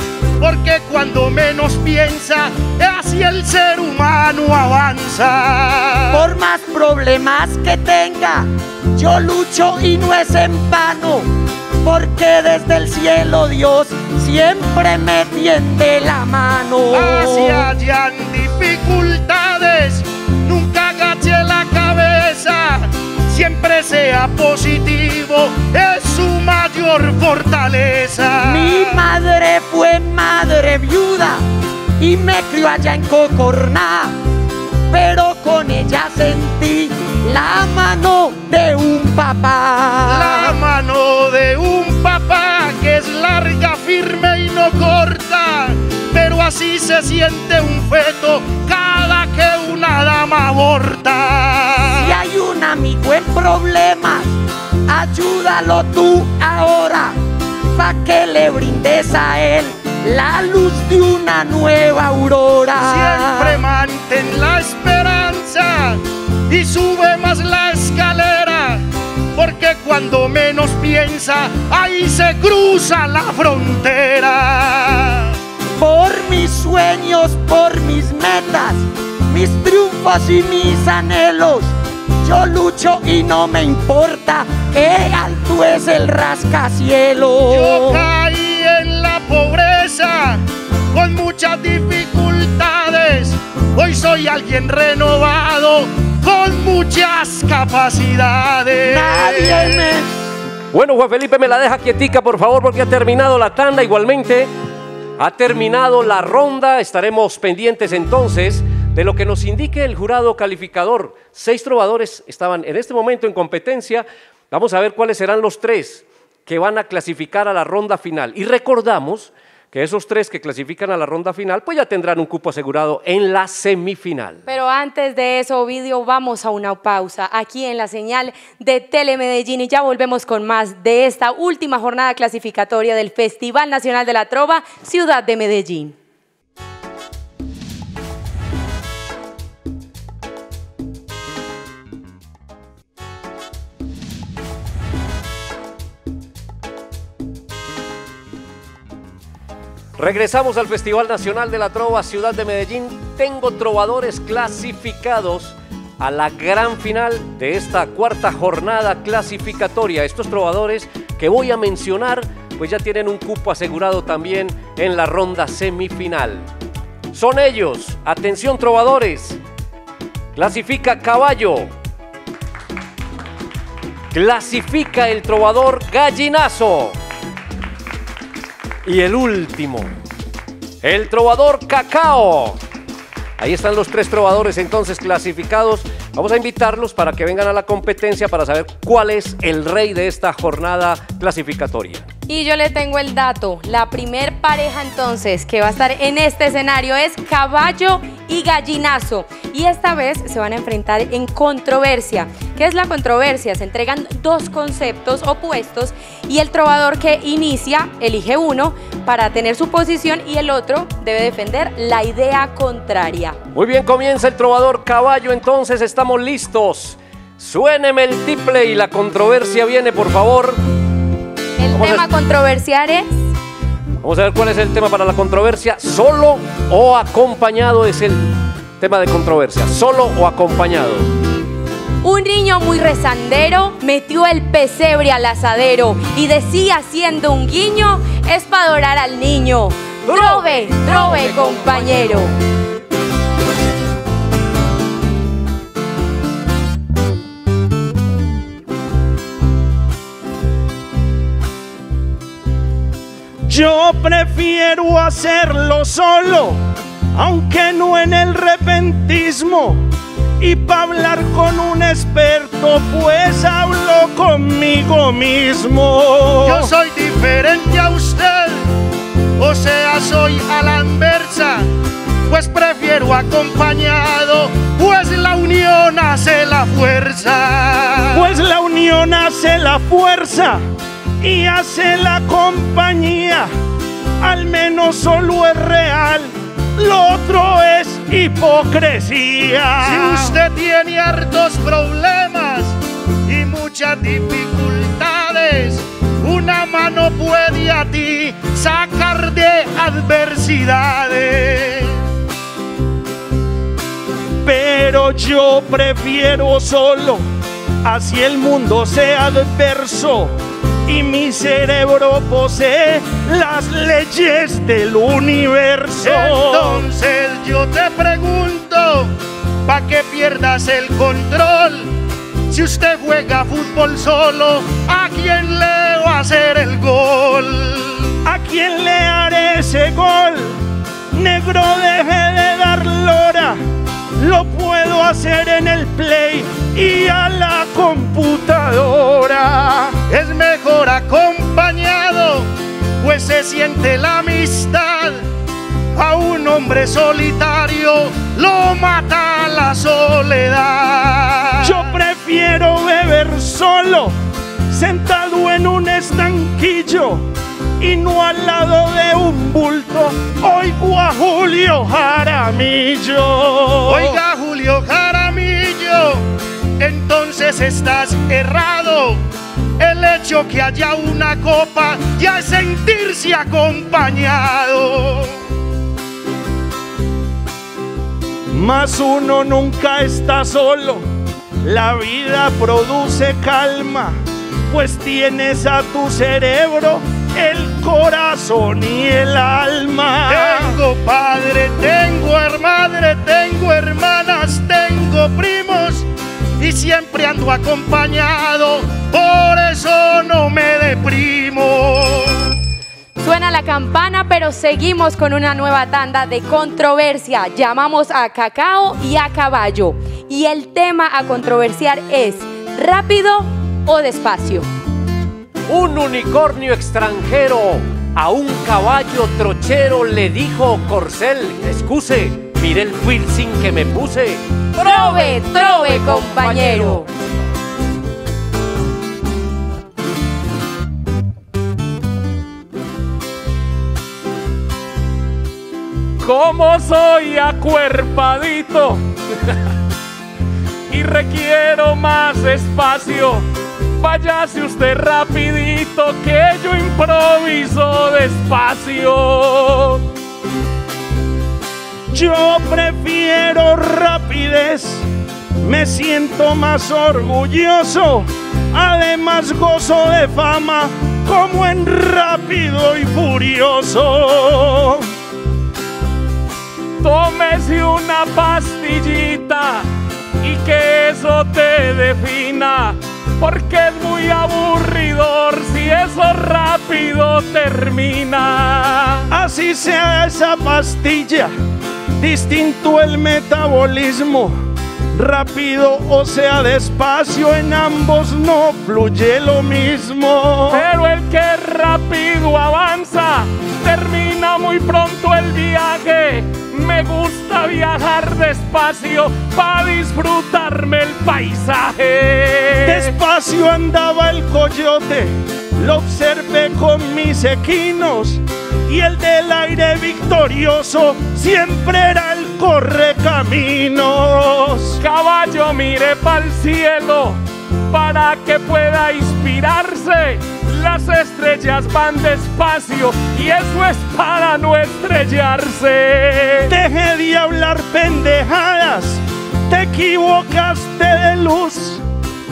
porque cuando menos piensa, así el ser humano avanza. Por más problemas que tenga, yo lucho y no es en vano. Porque desde el cielo Dios siempre me tiende la mano. Así hayan dificultades, nunca agache la cabeza. Siempre sea positivo, es su mayor fortaleza. Mi madre fue madre viuda y me crió allá en Cocorná. Pero con ella sentí la mano de un papá. La mano de un papá que es larga, firme y no corta. Pero así se siente un feto cada que una dama aborta. Si hay un amigo en problemas, ayúdalo tú ahora, pa' que le brindes a él la luz de una nueva aurora. Siempre mantén la esperanza y sube más la escalera. Porque cuando menos piensa, ahí se cruza la frontera. Por mis sueños, por mis metas, mis triunfos y mis anhelos. Yo lucho y no me importa qué alto es el rascacielos. Yo caí en la pobreza con muchas dificultades. Hoy soy alguien renovado con muchas capacidades. Nadie me Bueno, Juan Felipe, me la deja quietica, por favor, porque ha terminado la tanda. Igualmente, ha terminado la ronda. Estaremos pendientes entonces de lo que nos indique el jurado calificador. Seis trovadores estaban en este momento en competencia Vamos a ver cuáles serán los tres que van a clasificar a la ronda final. Y recordamos que esos tres que clasifican a la ronda final, pues ya tendrán un cupo asegurado en la semifinal. Pero antes de eso, Ovidio, vamos a una pausa aquí en la señal de Telemedellín y ya volvemos con más de esta última jornada clasificatoria del Festival Nacional de la Trova, Ciudad de Medellín. Regresamos al Festival Nacional de la Trova Ciudad de Medellín. Tengo trovadores clasificados a la gran final de esta cuarta jornada clasificatoria. Estos trovadores que voy a mencionar pues ya tienen un cupo asegurado también en la ronda semifinal. Son ellos, atención trovadores, clasifica Caballo, clasifica el trovador Gallinazo. Y el último, el trovador Cacao. Ahí están los tres trovadores entonces clasificados. Vamos a invitarlos para que vengan a la competencia para saber cuál es el rey de esta jornada clasificatoria. Y yo le tengo el dato. La primer pareja entonces que va a estar en este escenario es caballo y gallinazo. Y esta vez se van a enfrentar en controversia. ¿Qué es la controversia? Se entregan dos conceptos opuestos y el trovador que inicia elige uno para tener su posición y el otro debe defender la idea contraria. Muy bien, comienza el trovador caballo, entonces estamos listos. Suéneme el tiple y la controversia viene, por favor. El tema controversial es... Vamos a ver cuál es el tema para la controversia. Solo o acompañado es el tema de controversia. Solo o acompañado. Un niño muy rezandero metió el pesebre al asadero y decía haciendo un guiño, es para adorar al niño. Trove, trove, compañero. Yo prefiero hacerlo solo, aunque no en el repentismo. Y para hablar con un experto, pues hablo conmigo mismo. Yo soy diferente a usted, o sea, soy a la inversa. Pues prefiero acompañado, pues la unión hace la fuerza. Pues la unión hace la fuerza y hace la compañía. Al menos solo es real, lo otro es hipocresía. Si usted tiene hartos problemas y muchas dificultades, una mano puede a ti sacar de adversidades. Pero yo prefiero solo, así el mundo sea adverso y mi cerebro posee las leyes del universo. Entonces yo te pregunto, ¿pa' que pierdas el control? Si usted juega fútbol solo, ¿a quién le va a hacer el gol? ¿A quién le haré ese gol? Negro, deje de dar lora. Lo puedo hacer en el play y a la computadora. Es mejor acompañado, pues se siente la amistad. A un hombre solitario lo mata la soledad. Yo prefiero beber solo, sentado en un estanquillo y no al lado de un bulto. Oigo a Julio Jaramillo. Oiga, Julio Jaramillo, entonces estás errado. El hecho que haya una copa ya es sentirse acompañado. Mas uno nunca está solo. La vida produce calma, pues tienes a tu cerebro el corazón y el alma. Tengo padre, tengo hermadre, tengo hermanas, tengo primos y siempre ando acompañado, por eso no me deprimo. Suena la campana, pero seguimos con una nueva tanda de controversia. Llamamos a Cacao y a Caballo. Y el tema a controversiar es rápido o despacio? Un unicornio extranjero a un caballo trochero le dijo Corcel, excuse, mire el piercing que me puse. Trove, trove, compañero. Como soy acuerpadito y requiero más espacio, váyase usted rapidito que yo improviso despacio. Yo prefiero rapidez, me siento más orgulloso, además gozo de fama como en rápido y furioso. Tómese una pastillita y que eso te defina, porque es muy aburridor si eso rápido termina. Así sea esa pastilla, distinto el metabolismo. Rápido o sea despacio, en ambos no fluye lo mismo. Pero el que rápido avanza, termina muy pronto el viaje. Me gusta viajar despacio para disfrutarme el paisaje. Despacio andaba el coyote, lo observé con mis equinos. Y el del aire victorioso siempre era el correcaminos. Caballo, mire para el cielo para que pueda inspirarse. Las estrellas van despacio y eso es para no estrellarse. Deje de hablar pendejadas, te equivocaste de luz.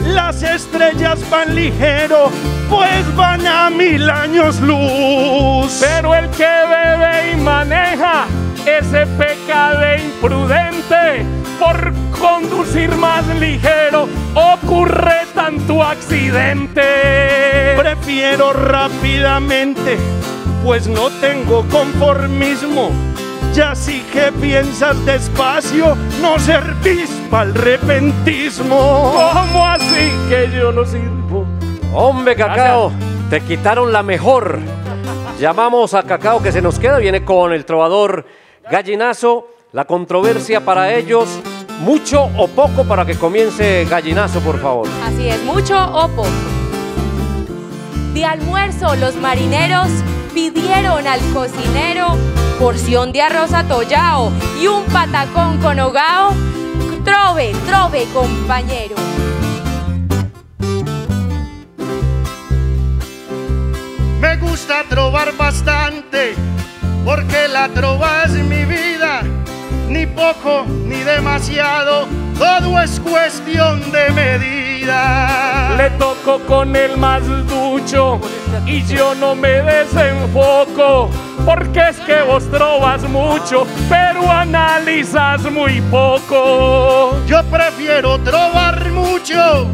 Las estrellas van ligero, pues van a mil años luz. Pero el que bebe y maneja, ese peca de imprudente. Por conducir más ligero, ocurre tanto accidente. Prefiero rápidamente, pues no tengo conformismo. Ya sí que piensas despacio, no servís para el repentismo. ¿Cómo así que yo no sirvo? Hombre, Cacao, te quitaron la mejor. Llamamos a Cacao que se nos queda, viene con el trovador Gallinazo. La controversia para ellos, mucho o poco para que comience Gallinazo, por favor. Así es, mucho o poco. De almuerzo, los marineros pidieron al cocinero porción de arroz atollao y un patacón con hogao. Trove, trove, compañero. Me gusta trobar bastante, porque la trova es mi vida. Ni poco ni demasiado, todo es cuestión de medida. Le toco con el más ducho y yo no me desenfoco. Porque es que vos trovas mucho, pero analizas muy poco. Yo prefiero trobar mucho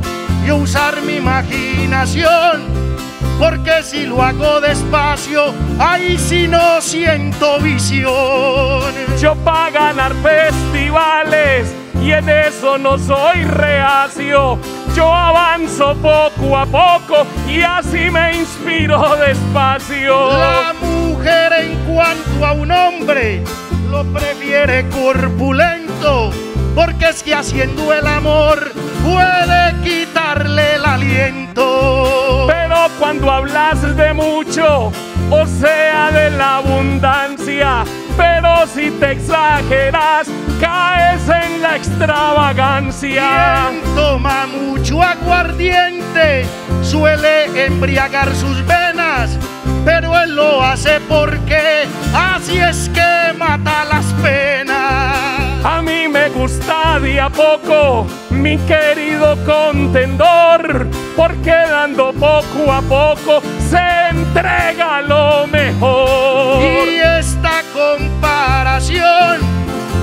y usar mi imaginación. Porque si lo hago despacio, ahí sí no siento visión. Yo para ganar festivales y en eso no soy reacio. Yo avanzo poco a poco y así me inspiro despacio. La mujer en cuanto a un hombre lo prefiere corpulento. Porque es que haciendo el amor puede quitarle el aliento. Pero cuando hablas de mucho, o sea de la abundancia, pero si te exageras, caes en la extravagancia. Quien toma mucho aguardiente suele embriagar sus venas, pero él lo hace porque así es que mata las penas. A mí me gusta de a poco, mi querido contendor, porque dando poco a poco se entrega lo mejor. Y esta comparación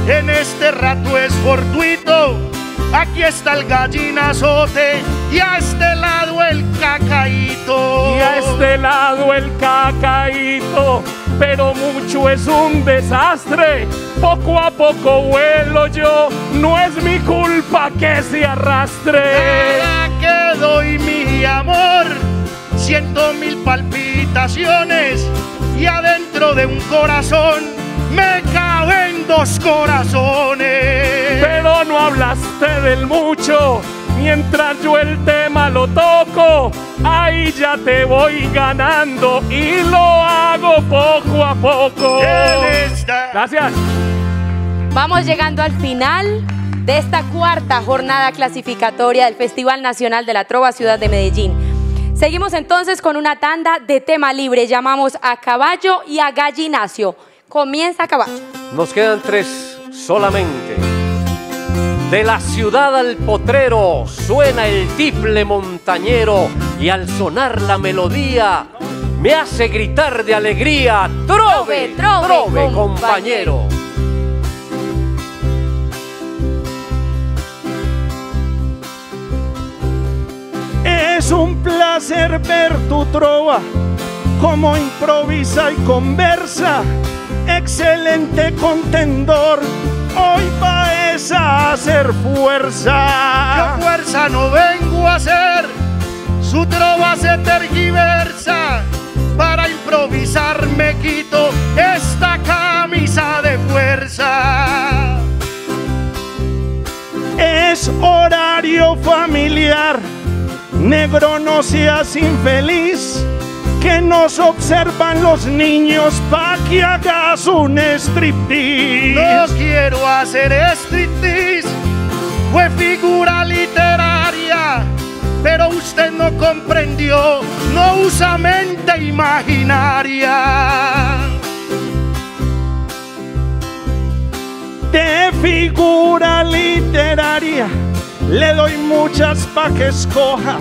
en este rato es fortuito. Aquí está el gallinazote y a este lado el cacaíto. Y a este lado el cacaíto, pero mucho es un desastre. Poco a poco vuelo yo, no es mi culpa que se arrastre. Cada que doy mi amor. Siento mil palpitaciones y adentro de un corazón me caben dos corazones. Pero no hablaste del mucho mientras yo el tema lo toco. Ahí ya te voy ganando y lo hago poco a poco. Gracias. Vamos llegando al final de esta cuarta jornada clasificatoria del Festival Nacional de la Trova Ciudad de Medellín. Seguimos entonces con una tanda de tema libre. Llamamos a Caballo y a Gallinacio. Comienza Caballo. Nos quedan tres solamente. De la ciudad al potrero suena el tiple montañero y al sonar la melodía me hace gritar de alegría. Trove, Trove, trove, compañero. compañero. Es un placer ver tu trova, como improvisa y conversa. Excelente contendor, hoy vas a hacer fuerza. Yo fuerza no vengo a hacer, su trova se tergiversa. Para improvisar me quito esta camisa de fuerza. Es horario familiar, negro no seas infeliz. Que nos observan los niños pa' que hagas un striptease. No quiero hacer striptease, fue figura literaria, pero usted no comprendió, no usa mente imaginaria. de figura literaria. Le doy muchas pa' que escoja.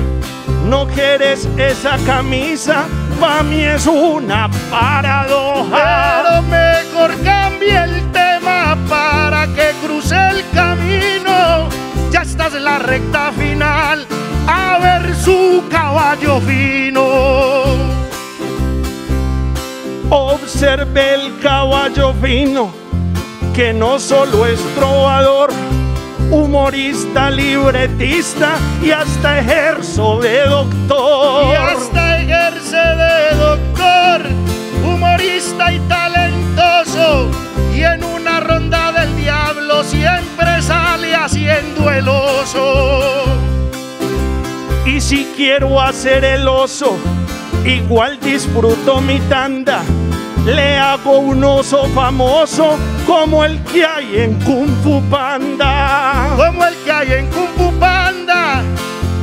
No quieres esa camisa, pa' mí es una paradoja. Pero mejor cambie el tema para que cruce el camino. Ya estás en la recta final, a ver su caballo fino. Observe el caballo fino, que no solo es trovador, humorista, libretista y hasta ejerzo de doctor. Y hasta ejerce de doctor, humorista y talentoso. Y en una ronda del diablo siempre sale haciendo el oso. Y si quiero hacer el oso, igual disfruto mi tanda. Le hago un oso famoso como el que hay en Kung Fu Panda. Como el que hay en Kung Fu Panda.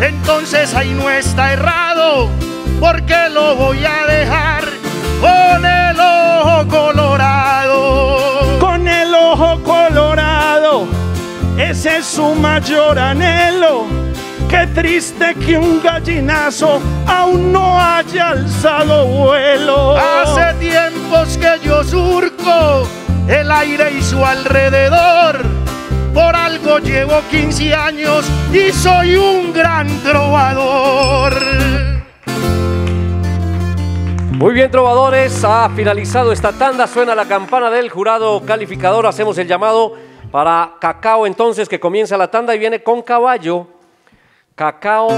Entonces ahí no está errado, porque lo voy a dejar con el ojo colorado. Con el ojo colorado, ese es su mayor anhelo. Qué triste que un gallinazo aún no haya alzado vuelo. Hace tiempos que yo surco el aire y su alrededor. Por algo llevo 15 años y soy un gran trovador. Muy bien, trovadores, ha finalizado esta tanda, suena la campana del jurado calificador, hacemos el llamado para Cacao entonces que comienza la tanda y viene con caballo, Cacao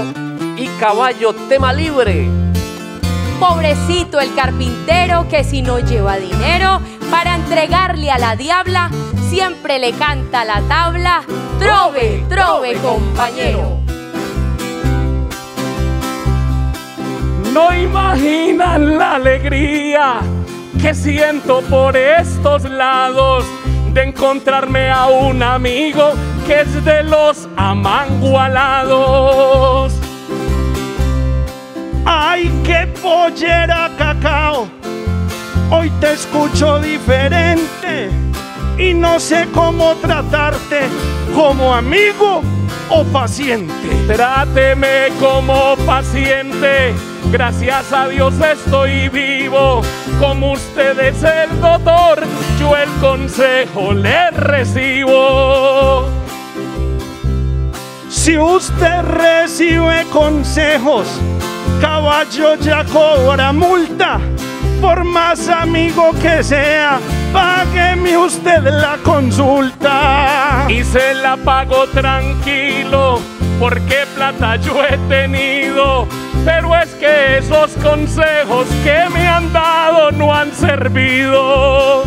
y caballo, tema libre. Pobrecito el carpintero que si no lleva dinero para entregarle a la diabla, siempre le canta la tabla. Trove, trove, compañero. No imaginan la alegría que siento por estos lados de encontrarme a un amigo que es de los amangualados. Ay, qué pollera cacao. Hoy te escucho diferente y no sé cómo tratarte, como amigo o paciente. Tráteme como paciente, gracias a Dios estoy vivo. Como usted es el doctor, yo el consejo le recibo. Si usted recibe consejos, caballo ya cobra multa. Por más amigo que sea, págueme usted la consulta. Y se la pago tranquilo, porque plata yo he tenido. pero es que esos consejos que me han dado no han servido.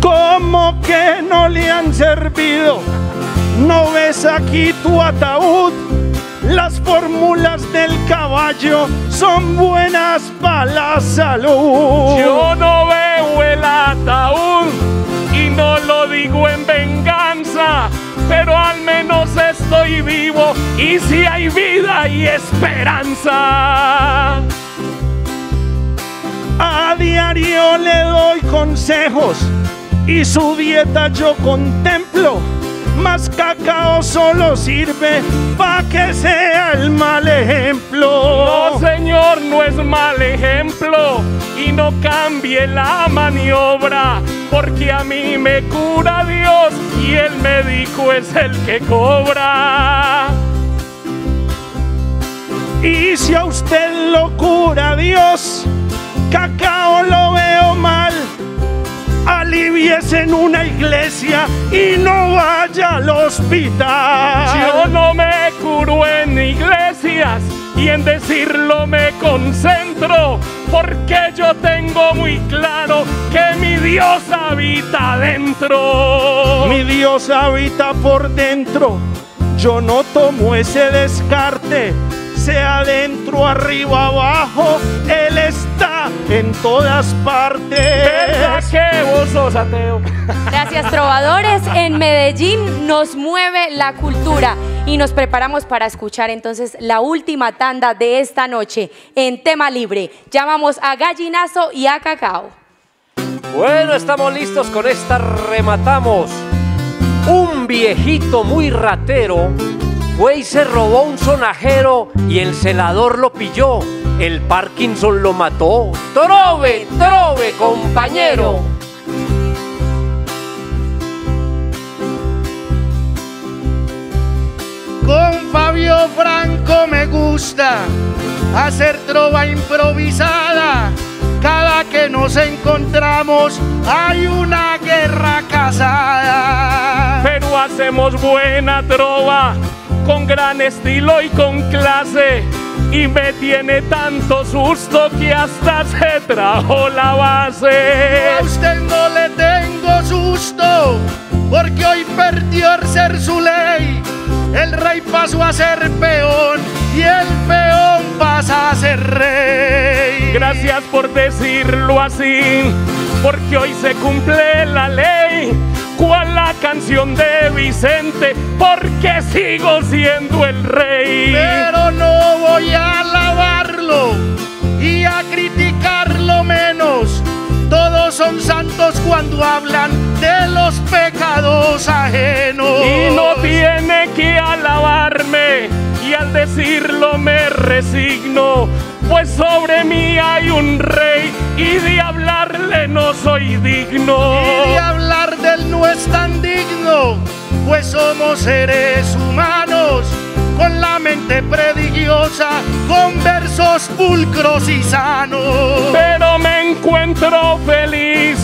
¿Cómo que no le han servido? ¿No ves aquí tu ataúd? Las fórmulas del caballo son buenas para la salud. Yo no veo el ataúd y no lo digo en venganza, pero al menos estoy vivo y si hay vida y esperanza. A diario le doy consejos y su dieta yo contemplo. Más cacao solo sirve para que sea el mal ejemplo. No, señor, no es mal ejemplo y no cambie la maniobra, porque a mí me cura Dios y el médico es el que cobra. Y si a usted lo cura Dios, cacao lo veo mal. Aliviese en una iglesia y no vaya al hospital. Yo no me curo en iglesias y en decirlo me concentro, porque yo tengo muy claro que mi Dios habita dentro. Mi Dios habita por dentro. Yo no tomo ese descarte. Sea dentro, arriba, abajo, Él está en todas partes. ¿Verdad que vos sos ateo? Gracias, trovadores. En Medellín nos mueve la cultura y nos preparamos para escuchar entonces la última tanda de esta noche en tema libre. Llamamos a Gallinazo y a Cacao. Bueno, estamos listos con esta rematamos. Un viejito muy ratero fue y se robó un sonajero y el celador lo pilló. El Parkinson lo mató. Trove, trove, compañero. Con Fabio Franco me gusta hacer trova improvisada. Cada que nos encontramos hay una guerra casada. Pero hacemos buena trova, con gran estilo y con clase. Y me tiene tanto susto que hasta se trajo la base. A usted no le tengo susto, porque hoy perdió el ser su ley. El rey pasó a ser peón y el peón pasa a ser rey. Gracias por decirlo así, porque hoy se cumple la ley. ¿Cuál la canción de Vicente? Porque sigo siendo el rey. Pero no voy a alabarlo y a criticarlo menos. Todos son santos cuando hablan de los pecados ajenos. Y no tiene que alabarme, y al decirlo me resigno, pues sobre mí hay un rey, y de hablarle no soy digno. Y de hablar de él no es tan digno, pues somos seres humanos. Con la mente prodigiosa, con versos pulcros y sanos. Pero me encuentro feliz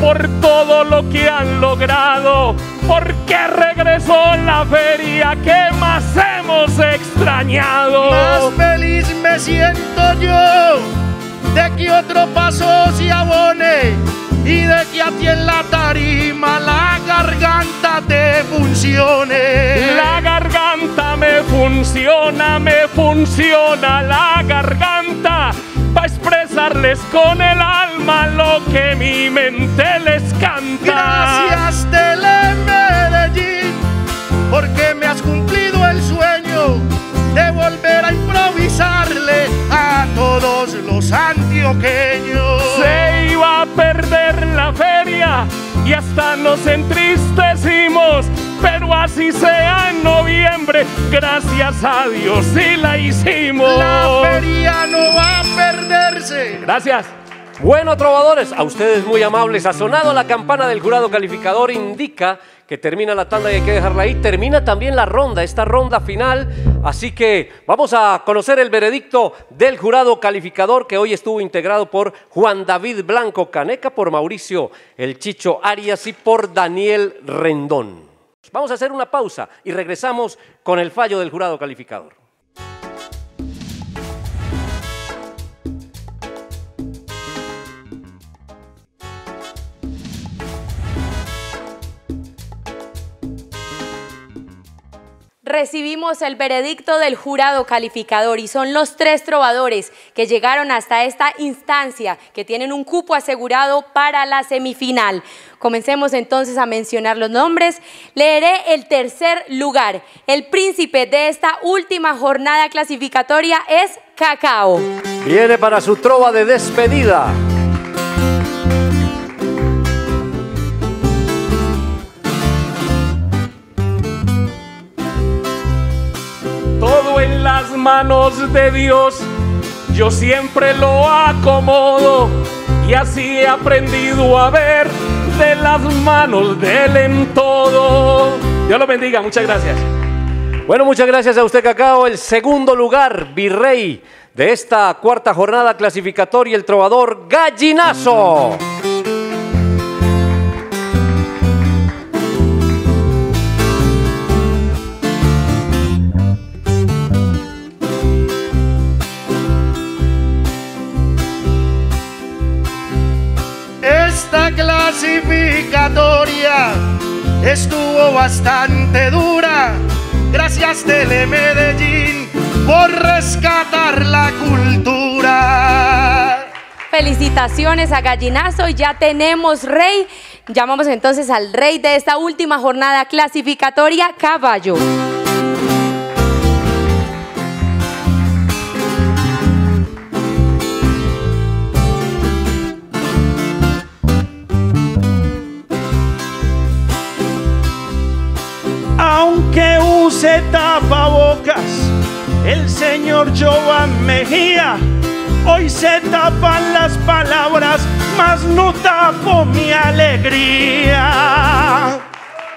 por todo lo que han logrado, porque regresó la feria que más hemos extrañado. Más feliz me siento yo de que otro paso se abone y de que a ti en la tarima la garganta te funcione. La garganta me funciona, me funciona la garganta para expresarles con el alma lo que mi mente les canta. Gracias Tele Medellín, porque me has cumplido el sueño de volver a improvisarle a todos los antioqueños. Se iba a perder la feria y hasta nos entristecimos, pero así sea en noviembre, gracias a Dios sí la hicimos. La feria no va a perderse. Gracias. Bueno, trovadores, a ustedes muy amables. Ha sonado la campana del jurado calificador, indica que termina la tanda y hay que dejarla ahí. Termina también la ronda, esta ronda final. Así que vamos a conocer el veredicto del jurado calificador que hoy estuvo integrado por Juan David Blanco Caneca, por Mauricio El Chicho Arias y por Daniel Rendón. Vamos a hacer una pausa y regresamos con el fallo del jurado calificador. Recibimos el veredicto del jurado calificador y son los tres trovadores que llegaron hasta esta instancia, que tienen un cupo asegurado para la semifinal. Comencemos entonces a mencionar los nombres. Leeré el tercer lugar. El príncipe de esta última jornada clasificatoria es Cacao. Viene para su trova de despedida. Las manos de Dios, yo siempre lo acomodo y así he aprendido a ver de las manos de él en todo. Dios lo bendiga, muchas gracias. Bueno, muchas gracias a usted, Cacao. El segundo lugar, virrey de esta cuarta jornada clasificatoria, el trovador Gallinazo. Esta clasificatoria estuvo bastante dura. Gracias Tele Medellín por rescatar la cultura. Felicitaciones a Gallinazo, ya tenemos rey. Llamamos entonces al rey de esta última jornada clasificatoria, Caballo. Aunque use tapabocas, el señor Joan Mejía, hoy se tapan las palabras, mas no tapo mi alegría.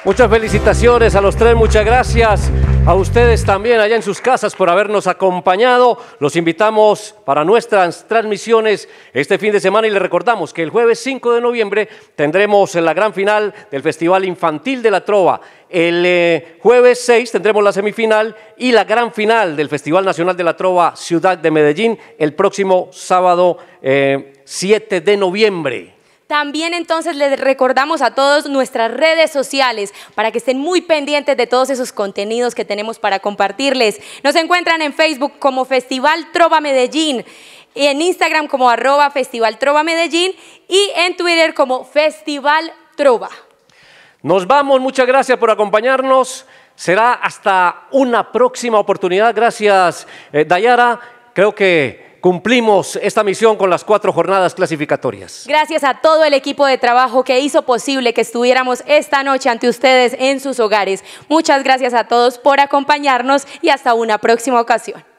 Muchas felicitaciones a los tres, muchas gracias a ustedes también allá en sus casas por habernos acompañado. Los invitamos para nuestras transmisiones este fin de semana y les recordamos que el jueves 5 de noviembre tendremos la gran final del Festival Infantil de la Trova. El eh, jueves 6 tendremos la semifinal y la gran final del Festival Nacional de la Trova Ciudad de Medellín el próximo sábado eh, 7 de noviembre. También entonces les recordamos a todos nuestras redes sociales para que estén muy pendientes de todos esos contenidos que tenemos para compartirles. Nos encuentran en Facebook como Festival Trova Medellín, en Instagram como arroba Festival Trova Medellín y en Twitter como Festival Trova. Nos vamos, muchas gracias por acompañarnos. Será hasta una próxima oportunidad. Gracias, eh, Dayara. Creo que cumplimos esta misión con las cuatro jornadas clasificatorias. Gracias a todo el equipo de trabajo que hizo posible que estuviéramos esta noche ante ustedes en sus hogares. Muchas gracias a todos por acompañarnos y hasta una próxima ocasión.